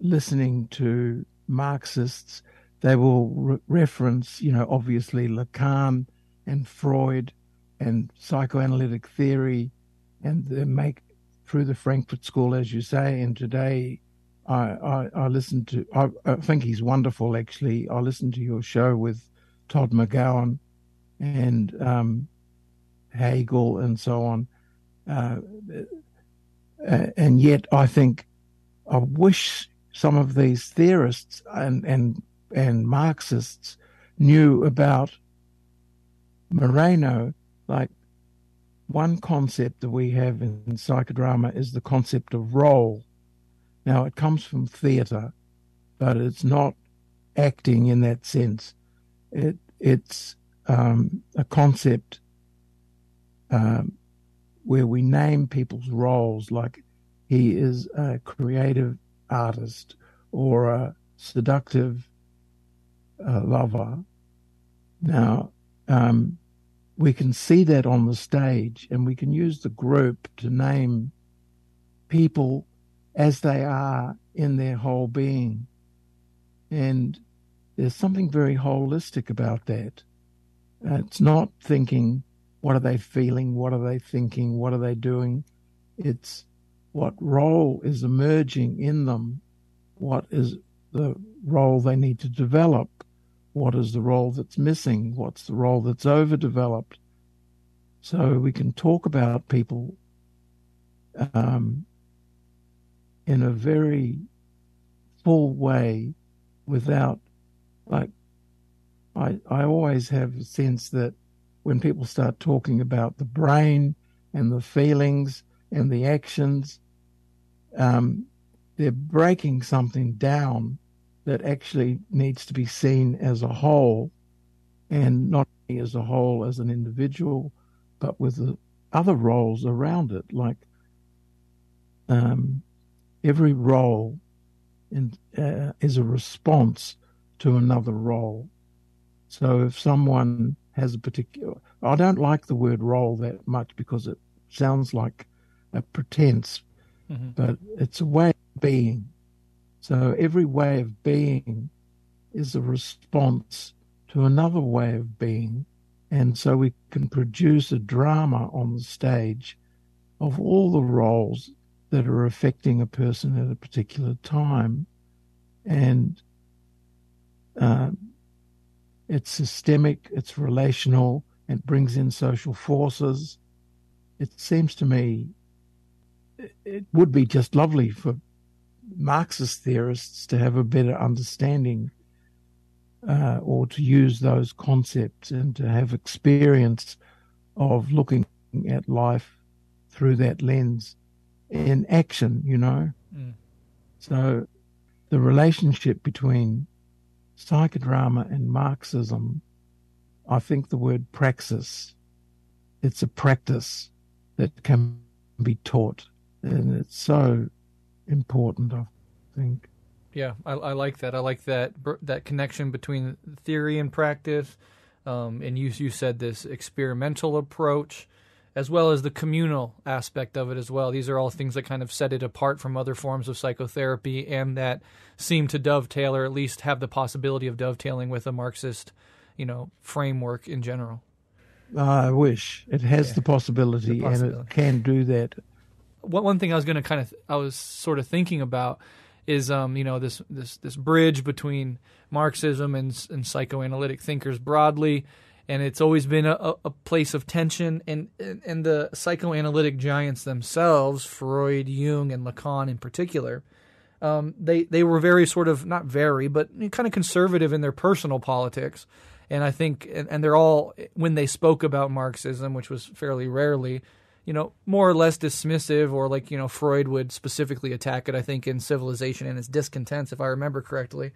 listening to Marxists, they will re- reference, you know, obviously Lacan and Freud and psychoanalytic theory, and they make through the Frankfurt School, as you say. And today, I I, I listen to. I, I think he's wonderful. Actually, I listened to your show with Todd McGowan and um, Hegel and so on. Uh, and yet, I think I wish some of these theorists and and and Marxists knew about Moreno. Like one concept that we have in psychodrama is the concept of role. Now it comes from theatre, but it's not acting in that sense. It it's um, a concept um, where we name people's roles, like he is a creative artist or a seductive uh, lover. Now, um, we can see that on the stage and we can use the group to name people as they are in their whole being. And there's something very holistic about that. Uh, it's not thinking, what are they feeling? What are they thinking? What are they doing? It's what role is emerging in them, what is the role they need to develop, What is the role that's missing? What's the role that's overdeveloped? So we can talk about people um, in a very full way without, like, I, I always have a sense that when people start talking about the brain and the feelings and the actions, um, they're breaking something down that actually needs to be seen as a whole and not as a whole as an individual, but with the other roles around it. Like um, every role in, uh, is a response to another role. So if someone has a particular, I don't like the word role that much because it sounds like a pretense, mm-hmm. but it's a way of being. So every way of being is a response to another way of being. And so we can produce a drama on the stage of all the roles that are affecting a person at a particular time. And uh, it's systemic, it's relational, it brings in social forces. It seems to me it would be just lovely for Marxist theorists to have a better understanding uh, or to use those concepts and to have experience of looking at life through that lens in action, you know. Mm. So the relationship between psychodrama and Marxism, I think the word praxis, it's a practice that can be taught. And it's so important, I think. Yeah, I, I like that. I like that that connection between theory and practice. Um, and you you said this experimental approach as well as the communal aspect of it as well. These are all things that kind of set it apart from other forms of psychotherapy and that seem to dovetail or at least have the possibility of dovetailing with a Marxist, you know, framework in general. I wish it has yeah. the, possibility, the, possibility, and it can do that. One one thing I was going to kind of I was sort of thinking about is um you know this this this bridge between Marxism and and psychoanalytic thinkers broadly and it's always been a, a place of tension. And, and the psychoanalytic giants themselves, Freud, Jung, and Lacan in particular, um, they they were very sort of not very, but kind of conservative in their personal politics. And I think, and, and they're all when they spoke about Marxism, which was fairly rarely, you know, more or less dismissive, or like you know, Freud would specifically attack it. I think in Civilization and its discontents, if I remember correctly.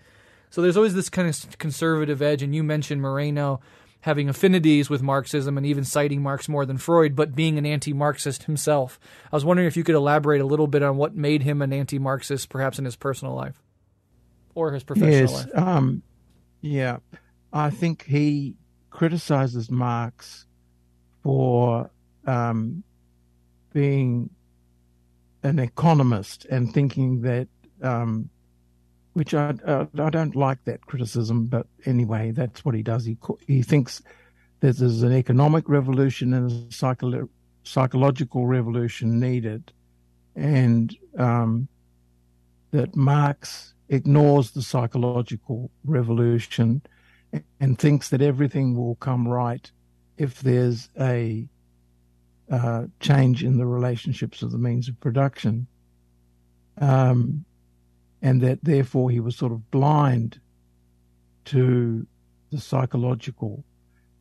So there's always this kind of conservative edge, and you mentioned Moreno having affinities with Marxism and even citing Marx more than Freud, but being an anti Marxist himself. I was wondering if you could elaborate a little bit on what made him an anti Marxist, perhaps in his personal life or his professional yes, life. Um, yeah, I think he criticizes Marx for um, being an economist and thinking that um, which I uh, I don't like that criticism, but anyway, that's what he does. He he thinks there's an economic revolution and a psycho- psychological revolution needed, and um, that Marx ignores the psychological revolution and thinks that everything will come right if there's a uh, change in the relationships of the means of production. Um, and that therefore he was sort of blind to the psychological.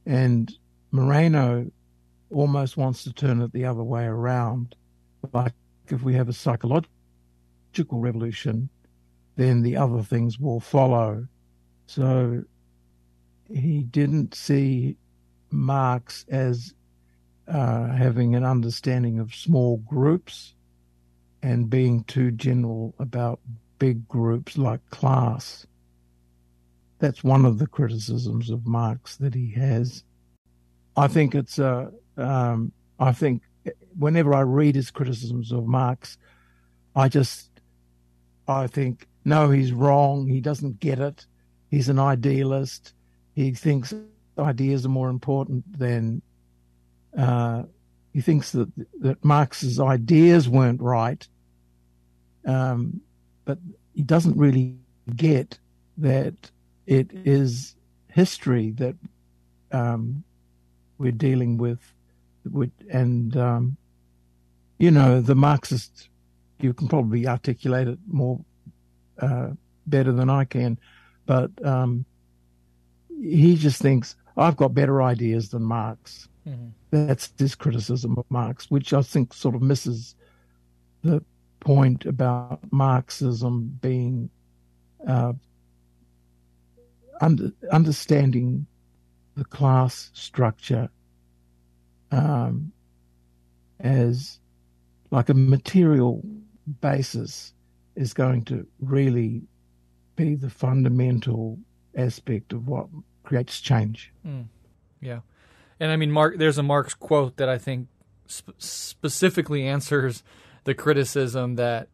And Moreno almost wants to turn it the other way around. Like if we have a psychological revolution, then the other things will follow. So he didn't see Marx as uh, having an understanding of small groups and being too general about big groups like class. That's one of the criticisms of Marx that he has. I think it's a. Um, I think whenever I read his criticisms of Marx, I just, I think, no, he's wrong. He doesn't get it. He's an idealist. He thinks ideas are more important than. Uh, he thinks that that Marx's ideas weren't right, um, but he doesn't really get that it is history that um, we're dealing with, and um, you know the Marxist. You can probably articulate it more uh, better than I can, but um, he just thinks I've got better ideas than Marx. Mm-hmm. That's his criticism of Marx, which I think sort of misses the point about Marxism being uh, under, understanding the class structure um, as like a material basis is going to really be the fundamental aspect of what creates change. Mm. Yeah. And I mean, Mark, there's a Marx quote that I think sp- specifically answers the criticism that,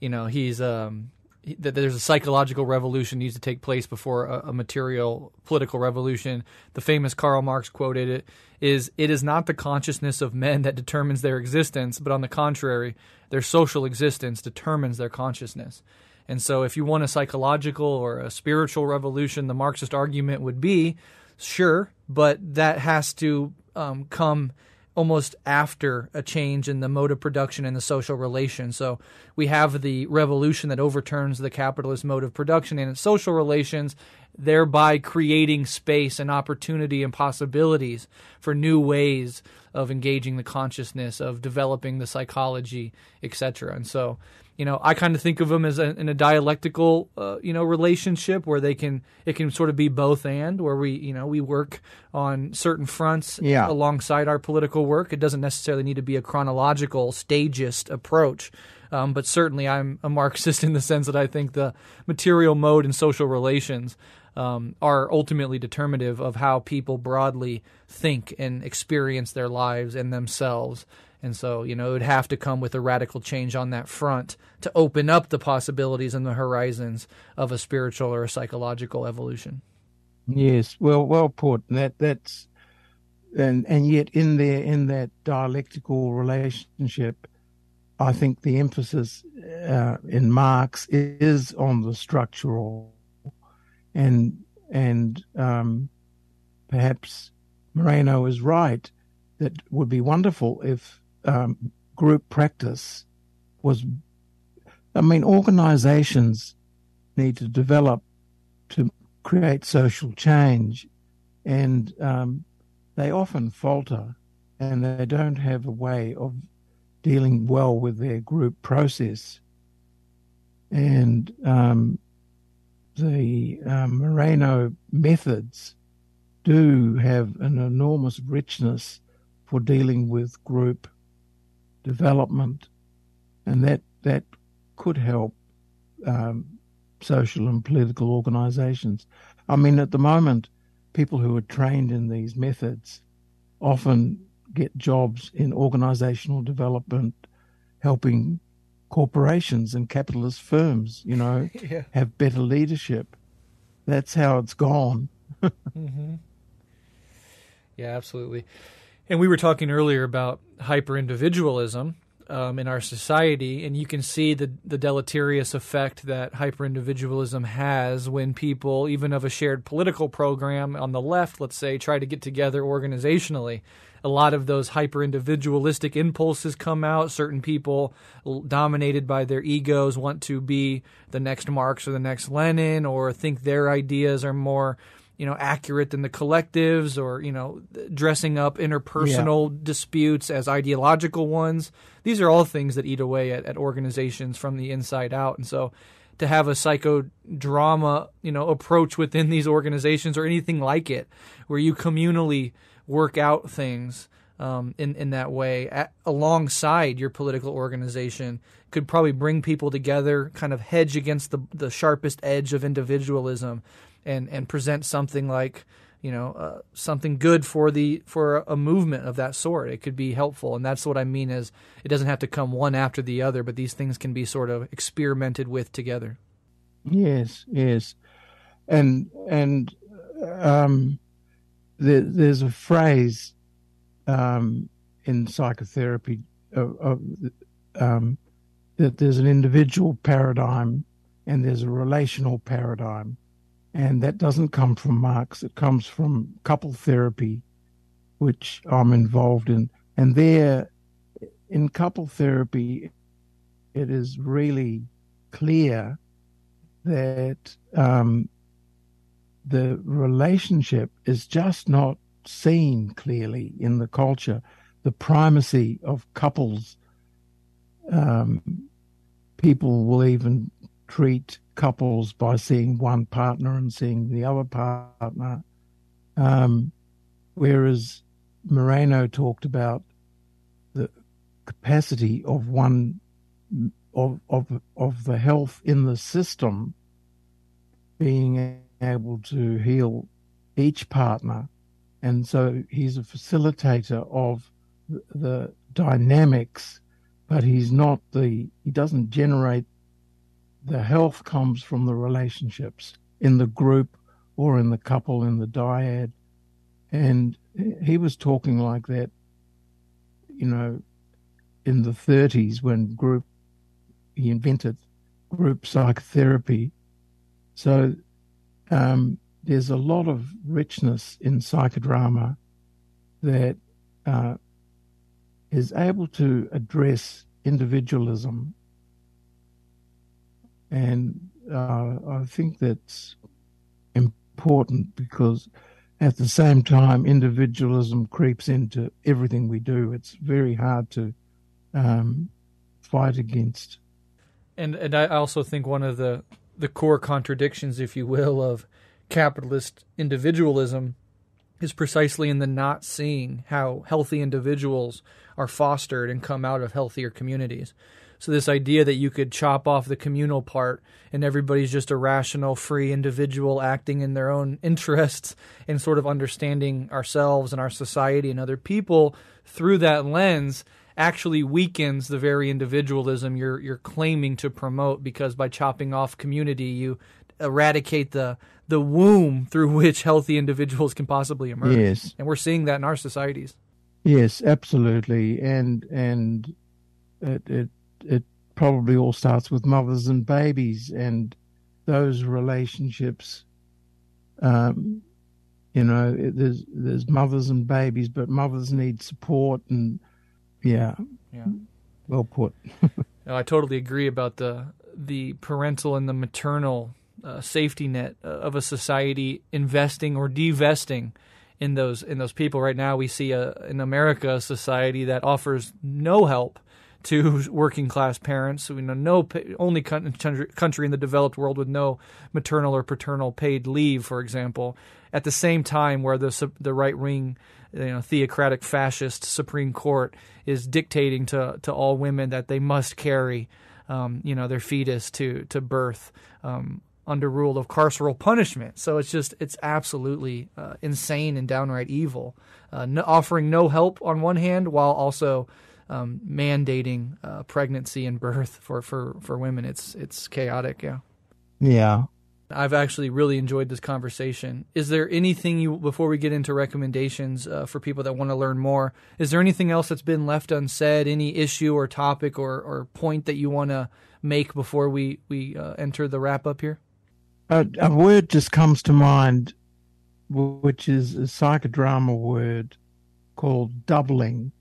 you know, he's, um, that there's a psychological revolution needs to take place before a, a, material political revolution. The famous Karl Marx quoted it is it is not the consciousness of men that determines their existence, but on the contrary, their social existence determines their consciousness. And so if you want a psychological or a spiritual revolution, the Marxist argument would be sure, but that has to um, come almost after a change in the mode of production and the social relation. So we have the revolution that overturns the capitalist mode of production and its social relations, thereby creating space and opportunity and possibilities for new ways of engaging the consciousness, of developing the psychology, etc. And so you know, I kind of think of them as a, in a dialectical, uh, you know, relationship where they can it can sort of be both and where we you know we work on certain fronts yeah. alongside our political work. It doesn't necessarily need to be a chronological, stagist approach. Um, but certainly, I'm a Marxist (laughs) in the sense that I think the material mode and social relations um, are ultimately determinative of how people broadly think and experience their lives and themselves. And so, you know, it would have to come with a radical change on that front to open up the possibilities and the horizons of a spiritual or a psychological evolution. Yes, well, well put. That that's and and yet in there in that dialectical relationship, I think the emphasis uh, in Marx is on the structural, and and um, perhaps Moreno is right. That would be wonderful if um, group practice was, I mean, organizations need to develop to create social change, and um, they often falter and they don't have a way of dealing well with their group process. And um, the um, Moreno methods do have an enormous richness for dealing with group development, and that that could help um, social and political organisations. I mean, at the moment, people who are trained in these methods often get jobs in organisational development, helping corporations and capitalist firms, you know, (laughs) yeah. have better leadership. That's how it's gone. (laughs) mm-hmm. Yeah, absolutely. And we were talking earlier about hyper individualism um, in our society, and you can see the the deleterious effect that hyper individualism has when people, even of a shared political program on the left, let's say, try to get together organizationally. A lot of those hyper individualistic impulses come out. Certain people, dominated by their egos, want to be the next Marx or the next Lenin, or think their ideas are more you know accurate than the collectives or you know dressing up interpersonal yeah. disputes as ideological ones these are all things that eat away at, at organizations from the inside out and so to have a psychodrama you know approach within these organizations or anything like it where you communally work out things um, in in that way at, alongside your political organization could probably bring people together, kind of hedge against the the sharpest edge of individualism, and and present something like you know uh, something good for the for a movement of that sort. It could be helpful and that's what i mean is it doesn't have to come one after the other but these things can be sort of experimented with together. Yes yes. And and um there, there's a phrase um in psychotherapy of, of um that there's an individual paradigm and there's a relational paradigm And that doesn't come from Marx, it comes from couple therapy, which I'm involved in. And there, in couple therapy, it is really clear that um, the relationship is just not seen clearly in the culture. The primacy of couples. Um, people will even treat couples by seeing one partner and seeing the other partner. Um, whereas Moreno talked about the capacity of one of of of the health in the system being able to heal each partner, and so he's a facilitator of the, the dynamics, but he's not the he doesn't generate the health comes from the relationships in the group or in the couple in the dyad. And he was talking like that you know in the 30s when group he invented group psychotherapy. So um, there's a lot of richness in psychodrama that uh, is able to address individualism and uh, I think that's important because at the same time, individualism creeps into everything we do. It's very hard to um, fight against. And and I also think one of the the core contradictions, if you will, of capitalist individualism is precisely in the not seeing how healthy individuals are fostered and come out of healthier communities. So this idea that you could chop off the communal part and everybody's just a rational, free individual acting in their own interests and sort of understanding ourselves and our society and other people through that lens actually weakens the very individualism you're you're claiming to promote because by chopping off community you eradicate the the womb through which healthy individuals can possibly emerge. Yes. And we're seeing that in our societies. Yes, absolutely. And and it, it it probably all starts with mothers and babies and those relationships. Um, you know, there's there's mothers and babies, but mothers need support, and yeah, yeah, well put. (laughs) no, I totally agree about the the parental and the maternal uh, safety net uh, of a society investing or divesting in those in those people. Right now, we see a, in America a society that offers no help to working class parents. We know no only country in the developed world with no maternal or paternal paid leave, for example. At the same time, where the the right wing, you know, theocratic fascist Supreme Court is dictating to to all women that they must carry, um, you know, their fetus to to birth. Um, under rule of carceral punishment. So it's just it's absolutely uh, insane and downright evil, uh, no, offering no help on one hand while also um, mandating uh, pregnancy and birth for, for, for women. It's it's chaotic. Yeah. Yeah. I've actually really enjoyed this conversation. Is there anything you before we get into recommendations uh, for people that want to learn more? Is there anything else that's been left unsaid? Any issue or topic or, or point that you want to make before we we uh, enter the wrap up here? a word just comes to mind, which is a psychodrama word called doubling,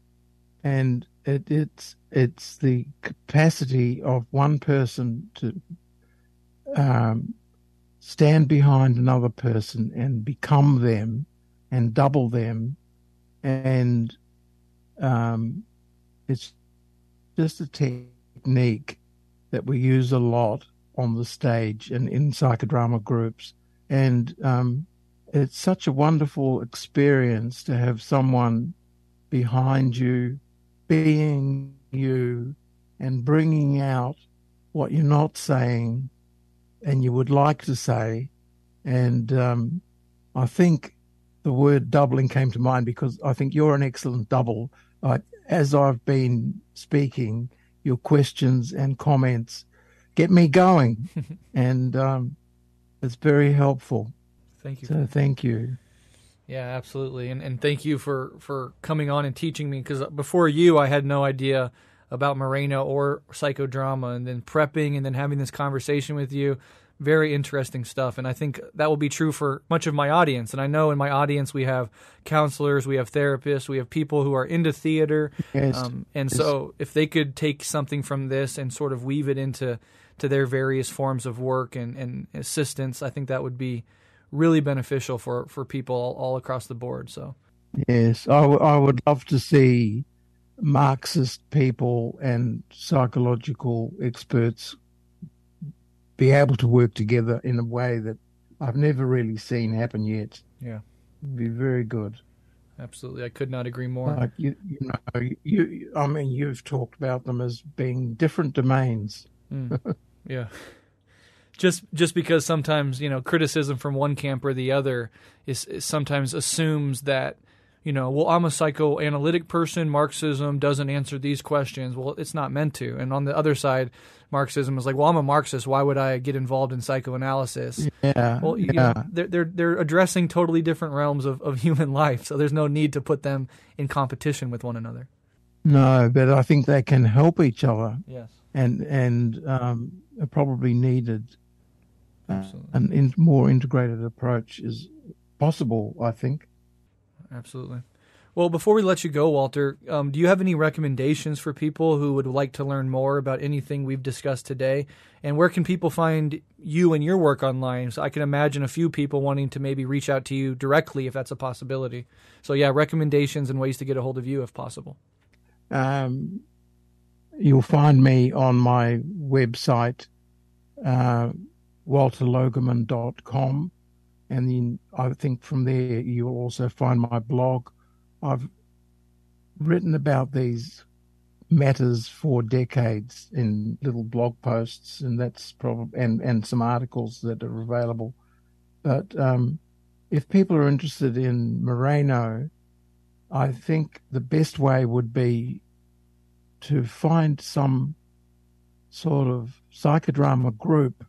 and it, it's it's the capacity of one person to um, stand behind another person and become them and double them, and um, it's just a technique that we use a lot on the stage and in psychodrama groups, and um, it's such a wonderful experience to have someone behind you being you and bringing out what you're not saying and you would like to say. And um, I think the word doubling came to mind because I think you're an excellent double. Uh, as I've been speaking, your questions and comments get me going, (laughs) and um, it's very helpful. Thank you. So thank you. Yeah, absolutely, and and thank you for for coming on and teaching me because before you, I had no idea about Moreno or psychodrama, and then prepping and then having this conversation with you very interesting stuff. And I think that will be true for much of my audience. And I know in my audience we have counselors, we have therapists, we have people who are into theater. Yes. Um, and Yes. so if they could take something from this and sort of weave it into to their various forms of work and, and assistance, I think that would be really beneficial for, for people all, all across the board. So Yes, I, w- I would love to see Marxist people and psychological experts be able to work together in a way that I've never really seen happen yet. yeah, It'd be very good. absolutely. I could not agree more. Like you, you know, you. I mean, you've talked about them as being different domains. Mm. (laughs) yeah. Just just because sometimes you know criticism from one camp or the other is, is sometimes assumes that you know well I'm a psychoanalytic person. Marxism doesn't answer these questions. Well it's not meant to. And on the other side Marxism is like well I'm a Marxist. Why would I get involved in psychoanalysis? Yeah, well you yeah, know they're they're they're addressing totally different realms of, of (laughs) human life. So there's no need to put them in competition with one another. No, but I think they can help each other, yes. And and um, are probably needed. Uh, Absolutely. an in, more integrated approach is possible. I think. Absolutely. Well, before we let you go, Walter, um, do you have any recommendations for people who would like to learn more about anything we've discussed today? And where can people find you and your work online? So I can imagine a few people wanting to maybe reach out to you directly if that's a possibility. So, yeah, recommendations and ways to get a hold of you if possible. Um, you'll find me on my website, uh, walterlogeman.com. And then I think from there you'll also find my blog. I've written about these matters for decades in little blog posts, and that's probably and and some articles that are available. But um, if people are interested in Moreno, I think the best way would be to find some sort of psychodrama group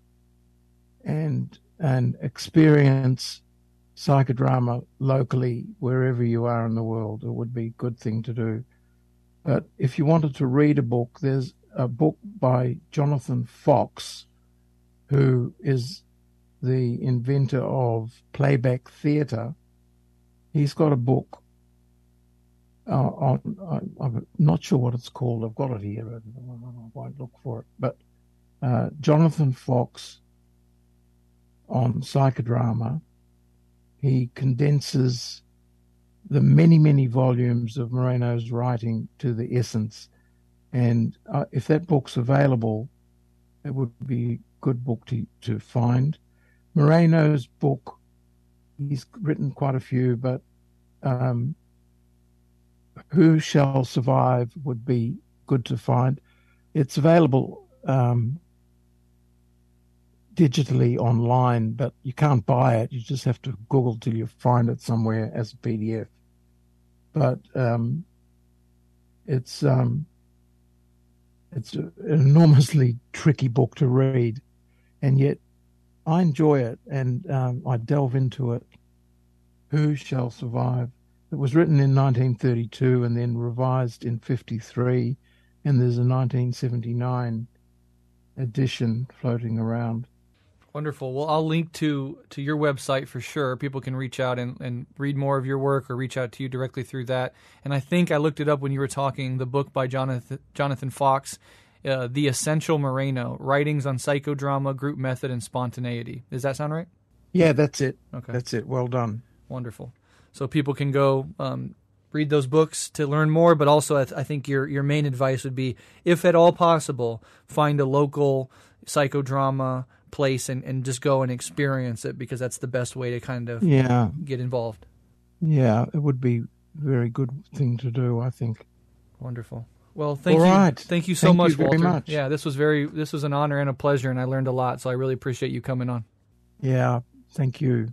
and and experience psychodrama locally wherever you are in the world. It would be a good thing to do. But if you wanted to read a book, there's a book by Jonathan Fox, who is the inventor of playback theatre. He's got a book uh, on, I, I'm not sure what it's called. I've got it here. I won't look for it. But uh, Jonathan Fox on psychodrama, he condenses the many, many volumes of Moreno's writing to the essence. And uh, if that book's available, it would be a good book to, to find. Moreno's book, he's written quite a few, but um, Who Shall Survive would be good to find. It's available um, digitally online, but you can't buy it. You just have to Google till you find it somewhere as a PDF. But um, it's um, it's an enormously tricky book to read, and yet I enjoy it and um, I delve into it. Who shall survive? It was written in 1932 and then revised in 53, and there's a 1979 edition floating around. Wonderful. Well, I'll link to to your website for sure. People can reach out and, and read more of your work or reach out to you directly through that. And I think I looked it up when you were talking. The book by Jonathan Jonathan Fox, uh, "The Essential Moreno: Writings on Psychodrama, Group Method, and Spontaneity." Does that sound right? Yeah, that's it. Okay. That's it. Well done. Wonderful. So people can go um, read those books to learn more, but also I, th- I think your your main advice would be, if at all possible, find a local psychodrama place and, and just go and experience it because that's the best way to kind of Yeah, get involved. yeah, it would be a very good thing to do, I think. Wonderful. Well, thank All you. right. Thank you so Thank much, you very Walter. much. Yeah, this was very this was an honor and a pleasure, and I learned a lot. So I really appreciate you coming on. Yeah, thank you.